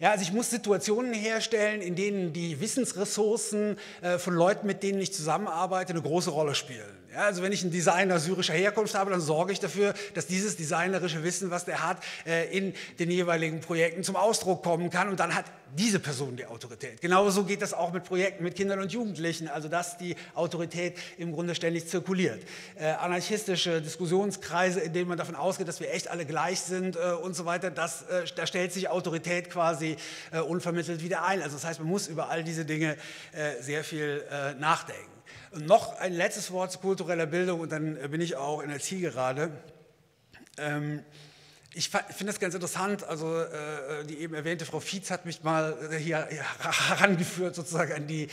Ja, also ich muss Situationen herstellen, in denen die Wissensressourcen äh, von Leuten, mit denen ich zusammenarbeite, eine große Rolle spielen. Ja, also wenn ich einen Designer syrischer Herkunft habe, dann sorge ich dafür, dass dieses designerische Wissen, was der hat, äh, in den jeweiligen Projekten zum Ausdruck kommen kann und dann hat diese Person die Autorität. Genauso geht das auch mit Projekten mit Kindern und Jugendlichen, also dass die Autorität im Grunde ständig zirkuliert. Äh, anarchistische Diskussionskreise, in denen man davon ausgeht, dass wir echt alle gleich sind äh, und so weiter, das, da stellt sich Autorität quasi unvermittelt wieder ein. Also das heißt, man muss über all diese Dinge sehr viel nachdenken. Noch ein letztes Wort zu kultureller Bildung und dann bin ich auch in der Zielgerade. Ähm, ich finde das ganz interessant. Also äh, die eben erwähnte Frau Fietz hat mich mal äh, hier herangeführt sozusagen an die,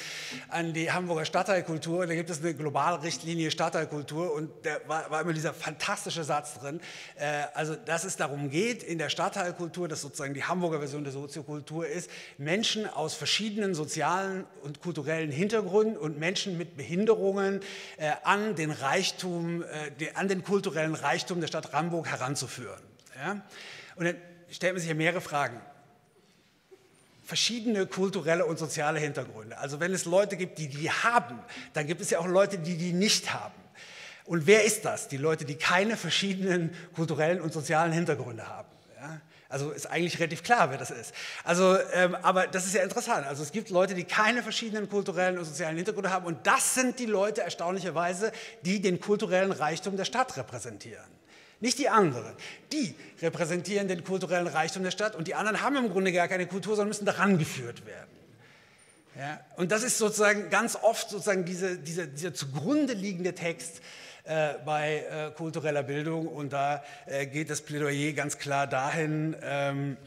an die Hamburger Stadtteilkultur. Da gibt es eine Globalrichtlinie Stadtteilkultur und da war, war immer dieser fantastische Satz drin. Äh, also dass es darum geht in der Stadtteilkultur, das sozusagen die Hamburger Version der Soziokultur ist, Menschen aus verschiedenen sozialen und kulturellen Hintergründen und Menschen mit Behinderungen äh, an den Reichtum, äh, an den kulturellen Reichtum der Stadt Hamburg heranzuführen. Ja? Und dann stellt man sich ja mehrere Fragen. Verschiedene kulturelle und soziale Hintergründe. Also wenn es Leute gibt, die die haben, dann gibt es ja auch Leute, die die nicht haben. Und wer ist das? Die Leute, die keine verschiedenen kulturellen und sozialen Hintergründe haben. Ja? Also ist eigentlich relativ klar, wer das ist. Also, ähm, aber das ist ja interessant. Also es gibt Leute, die keine verschiedenen kulturellen und sozialen Hintergründe haben. Und das sind die Leute erstaunlicherweise, die den kulturellen Reichtum der Stadt repräsentieren. Nicht die anderen. Die repräsentieren den kulturellen Reichtum der Stadt und die anderen haben im Grunde gar keine Kultur, sondern müssen daran geführt werden. Ja, und das ist sozusagen ganz oft sozusagen diese, diese, dieser zugrunde liegende Text äh, bei äh, kultureller Bildung und da äh, geht das Plädoyer ganz klar dahin, ähm,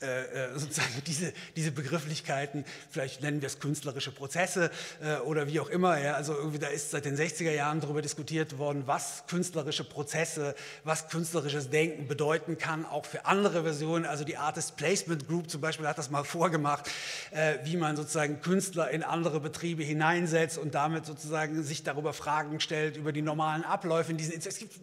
äh, äh, sozusagen diese, diese Begrifflichkeiten, vielleicht nennen wir es künstlerische Prozesse äh, oder wie auch immer. Ja, also irgendwie da ist seit den 60er Jahren darüber diskutiert worden, was künstlerische Prozesse, was künstlerisches Denken bedeuten kann, auch für andere Versionen. Also die Artist Placement Group zum Beispiel hat das mal vorgemacht, äh, wie man sozusagen Künstler in andere Betriebe hineinsetzt und damit sozusagen sich darüber Fragen stellt über die normalen Abläufe in diesen. Es gibt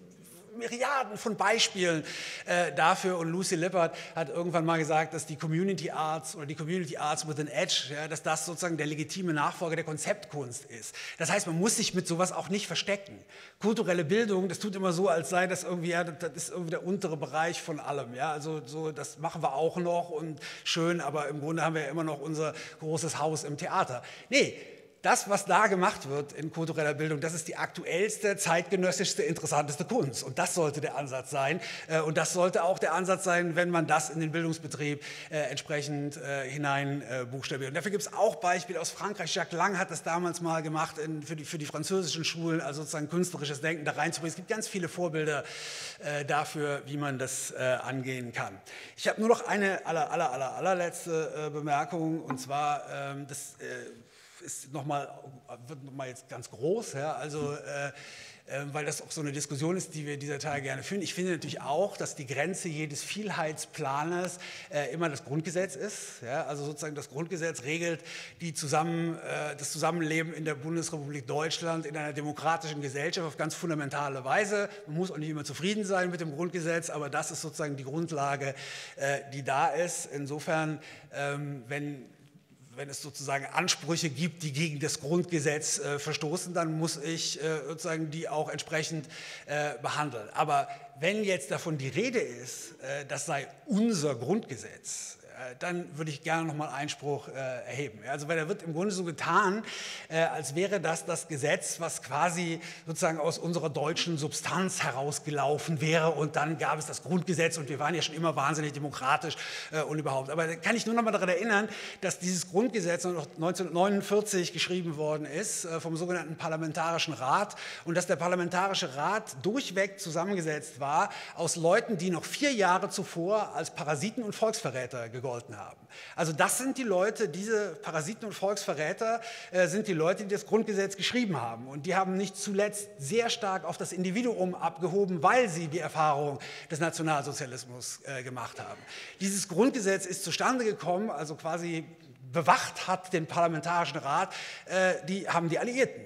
Myriaden von Beispielen äh, dafür. Und Lucy Lippert hat irgendwann mal gesagt, dass die Community Arts oder die Community Arts with an Edge, ja, dass das sozusagen der legitime Nachfolger der Konzeptkunst ist. Das heißt, man muss sich mit sowas auch nicht verstecken. Kulturelle Bildung, das tut immer so, als sei das irgendwie, ja, das ist irgendwie der untere Bereich von allem. Ja, also so, das machen wir auch noch und schön, aber im Grunde haben wir ja immer noch unser großes Haus im Theater. Nee, das, was da gemacht wird in kultureller Bildung, das ist die aktuellste, zeitgenössischste, interessanteste Kunst. Und das sollte der Ansatz sein. Äh, und das sollte auch der Ansatz sein, wenn man das in den Bildungsbetrieb äh, entsprechend äh, hinein buchstabiert. Und dafür gibt es auch Beispiele aus Frankreich. Jacques Lang hat das damals mal gemacht für, die, für die französischen Schulen, also sozusagen künstlerisches Denken da reinzubringen. Es gibt ganz viele Vorbilder dafür, wie man das angehen kann. Ich habe nur noch eine aller, aller, aller, allerletzte Bemerkung, und zwar ähm, das ist noch mal, wird nochmal jetzt ganz groß, ja, also äh, äh, weil das auch so eine Diskussion ist, die wir dieser Tage gerne führen. Ich finde natürlich auch, dass die Grenze jedes Vielheitsplanes äh, immer das Grundgesetz ist. Ja, also sozusagen das Grundgesetz regelt die zusammen, äh, das Zusammenleben in der Bundesrepublik Deutschland in einer demokratischen Gesellschaft auf ganz fundamentale Weise. Man muss auch nicht immer zufrieden sein mit dem Grundgesetz, aber das ist sozusagen die Grundlage, äh, die da ist. Insofern, ähm, wenn wenn es sozusagen Ansprüche gibt, die gegen das Grundgesetz äh, verstoßen, dann muss ich äh, sozusagen die auch entsprechend äh, behandeln. Aber wenn jetzt davon die Rede ist, äh, das sei unser Grundgesetz, dann würde ich gerne nochmal Einspruch äh, erheben. Also weil da wird im Grunde so getan, äh, als wäre das das Gesetz, was quasi sozusagen aus unserer deutschen Substanz herausgelaufen wäre und dann gab es das Grundgesetz und wir waren ja schon immer wahnsinnig demokratisch äh, und überhaupt. Aber da kann ich nur noch mal daran erinnern, dass dieses Grundgesetz 1949 geschrieben worden ist äh, vom sogenannten Parlamentarischen Rat und dass der Parlamentarische Rat durchweg zusammengesetzt war aus Leuten, die noch vier Jahre zuvor als Parasiten und Volksverräter gegolten haben. Also das sind die Leute, diese Parasiten und Volksverräter äh, sind die Leute, die das Grundgesetz geschrieben haben. Und die haben nicht zuletzt sehr stark auf das Individuum abgehoben, weil sie die Erfahrung des Nationalsozialismus äh, gemacht haben. Dieses Grundgesetz ist zustande gekommen, also quasi bewacht hat den Parlamentarischen Rat, äh, die haben die Alliierten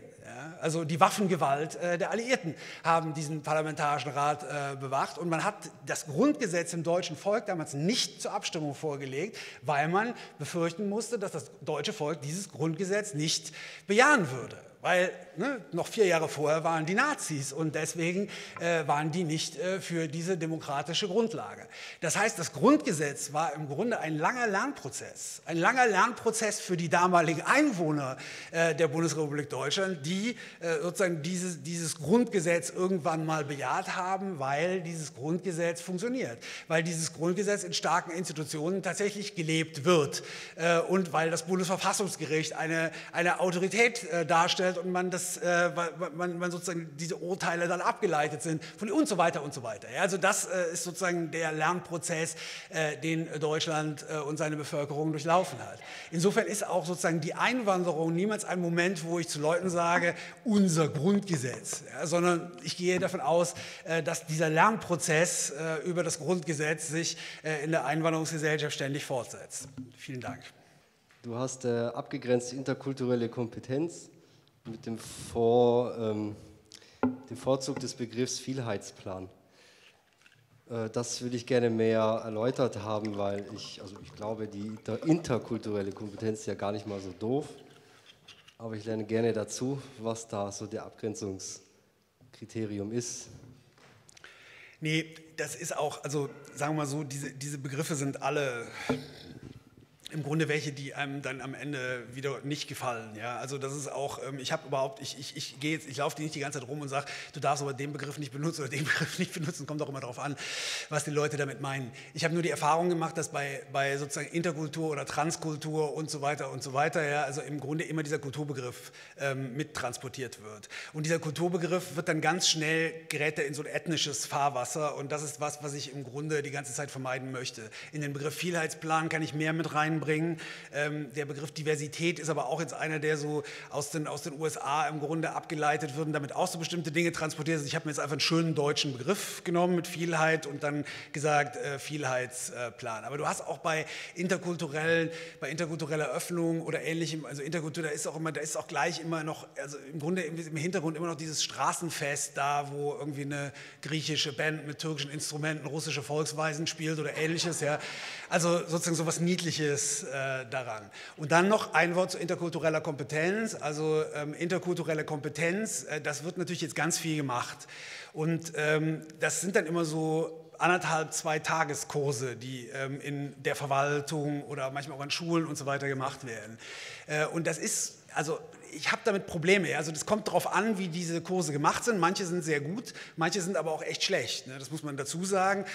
also die Waffengewalt äh, der Alliierten haben diesen Parlamentarischen Rat äh, bewacht. Und man hat das Grundgesetz im deutschen Volk damals nicht zur Abstimmung vorgelegt, weil man befürchten musste, dass das deutsche Volk dieses Grundgesetz nicht bejahen würde weil ne, noch vier Jahre vorher waren die Nazis und deswegen äh, waren die nicht äh, für diese demokratische Grundlage. Das heißt, das Grundgesetz war im Grunde ein langer Lernprozess, ein langer Lernprozess für die damaligen Einwohner äh, der Bundesrepublik Deutschland, die äh, sozusagen dieses, dieses Grundgesetz irgendwann mal bejaht haben, weil dieses Grundgesetz funktioniert, weil dieses Grundgesetz in starken Institutionen tatsächlich gelebt wird äh, und weil das Bundesverfassungsgericht eine, eine Autorität äh, darstellt, darstellt und man, das, äh, man, man, sozusagen diese Urteile dann abgeleitet sind von und so weiter und so weiter. Ja, also das äh, ist sozusagen der Lernprozess, äh, den Deutschland äh, und seine Bevölkerung durchlaufen hat. Insofern ist auch sozusagen die Einwanderung niemals ein Moment, wo ich zu Leuten sage, unser Grundgesetz, ja, sondern ich gehe davon aus, äh, dass dieser Lernprozess äh, über das Grundgesetz sich in der Einwanderungsgesellschaft ständig fortsetzt. Vielen Dank. Du hast äh, abgegrenzte interkulturelle Kompetenz mit dem, Vor, ähm, dem Vorzug des Begriffs Vielheitsplan. Äh, das würde ich gerne mehr erläutert haben, weil ich, also ich glaube, die interkulturelle Kompetenz ist ja gar nicht mal so doof. Aber ich lerne gerne dazu, was da so der Abgrenzungskriterium ist. Nee, das ist auch, also sagen wir mal so, diese, diese Begriffe sind alle im Grunde welche, die einem dann am Ende wieder nicht gefallen. Ja? Also das ist auch, ähm, ich habe überhaupt, ich, ich, ich gehe jetzt, ich laufe nicht die ganze Zeit rum und sage, du darfst aber den Begriff nicht benutzen oder den Begriff nicht benutzen, kommt auch immer darauf an, was die Leute damit meinen. Ich habe nur die Erfahrung gemacht, dass bei, bei sozusagen Interkultur oder Transkultur und so weiter und so weiter, ja, also im Grunde immer dieser Kulturbegriff ähm, mittransportiert wird. Und dieser Kulturbegriff wird dann ganz schnell, gerät er in so ein ethnisches Fahrwasser und das ist was, was ich im Grunde die ganze Zeit vermeiden möchte. In den Begriff Vielheitsplan kann ich mehr mit rein reinbringen. Ähm, der Begriff Diversität ist aber auch jetzt einer, der so aus den, aus den USA im Grunde abgeleitet wird und damit auch so bestimmte Dinge transportiert. Ich habe mir jetzt einfach einen schönen deutschen Begriff genommen mit Vielheit und dann gesagt äh, Vielheitsplan. Aber du hast auch bei interkulturellen, bei interkultureller Öffnung oder ähnlichem, also interkulturell, da ist auch immer, da ist auch gleich immer noch, also im Grunde im Hintergrund immer noch dieses Straßenfest da, wo irgendwie eine griechische Band mit türkischen Instrumenten russische Volksweisen spielt oder ähnliches. Ja. Also sozusagen so was Niedliches äh, daran. Und dann noch ein Wort zu interkultureller Kompetenz. Also ähm, interkulturelle Kompetenz, äh, das wird natürlich jetzt ganz viel gemacht. Und ähm, das sind dann immer so anderthalb, zwei Tageskurse, die ähm, in der Verwaltung oder manchmal auch an Schulen und so weiter gemacht werden. Äh, und das ist, also ich habe damit Probleme. Also das kommt darauf an, wie diese Kurse gemacht sind. Manche sind sehr gut, manche sind aber auch echt schlecht. Ne? Das muss man dazu sagen.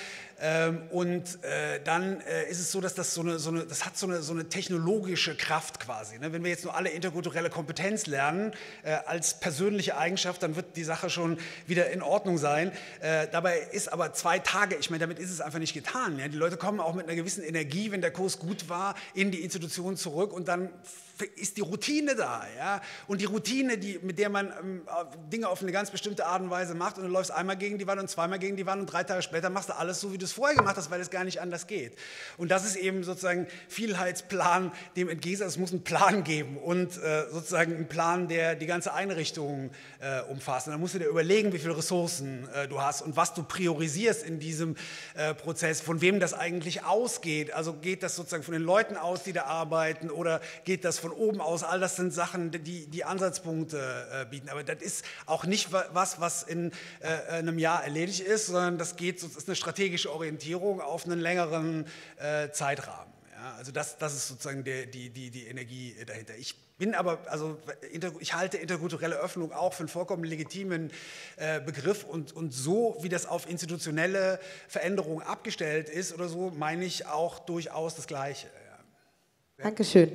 Ähm, und äh, dann äh, ist es so, dass das so eine, so eine das hat so eine, so eine technologische Kraft quasi. Ne? Wenn wir jetzt nur alle interkulturelle Kompetenz lernen äh, als persönliche Eigenschaft, dann wird die Sache schon wieder in Ordnung sein. Dabei ist aber zwei Tage, ich meine, damit ist es einfach nicht getan. Die Leute kommen auch mit einer gewissen Energie, wenn der Kurs gut war, in die Institution zurück und dann ist die Routine da. Ja? Und die Routine, die, mit der man ähm, Dinge auf eine ganz bestimmte Art und Weise macht und du läufst einmal gegen die Wand und zweimal gegen die Wand und drei Tage später machst du alles so, wie du es vorher gemacht hast, weil es gar nicht anders geht. Und das ist eben sozusagen Vielheitsplan, dem entgeht, es muss einen Plan geben und äh, sozusagen einen Plan, der die ganze Einrichtung äh, umfasst. Und dann musst du dir überlegen, wie viele Ressourcen äh, du hast und was du priorisierst in diesem äh, Prozess, von wem das eigentlich ausgeht. Also geht das sozusagen von den Leuten aus, die da arbeiten oder geht das von oben aus? All das sind Sachen, die, die Ansatzpunkte äh, bieten. Aber das ist auch nicht was, was in äh, einem Jahr erledigt ist, sondern das geht, das ist eine strategische Orientierung auf einen längeren Zeitrahmen. Ja, also das, das ist sozusagen der, die, die, die Energie dahinter. Ich bin aber, also ich halte interkulturelle Öffnung auch für einen vollkommen legitimen äh, Begriff und, und so, wie das auf institutionelle Veränderungen abgestellt ist oder so, meine ich auch durchaus das Gleiche. Ja. Dankeschön.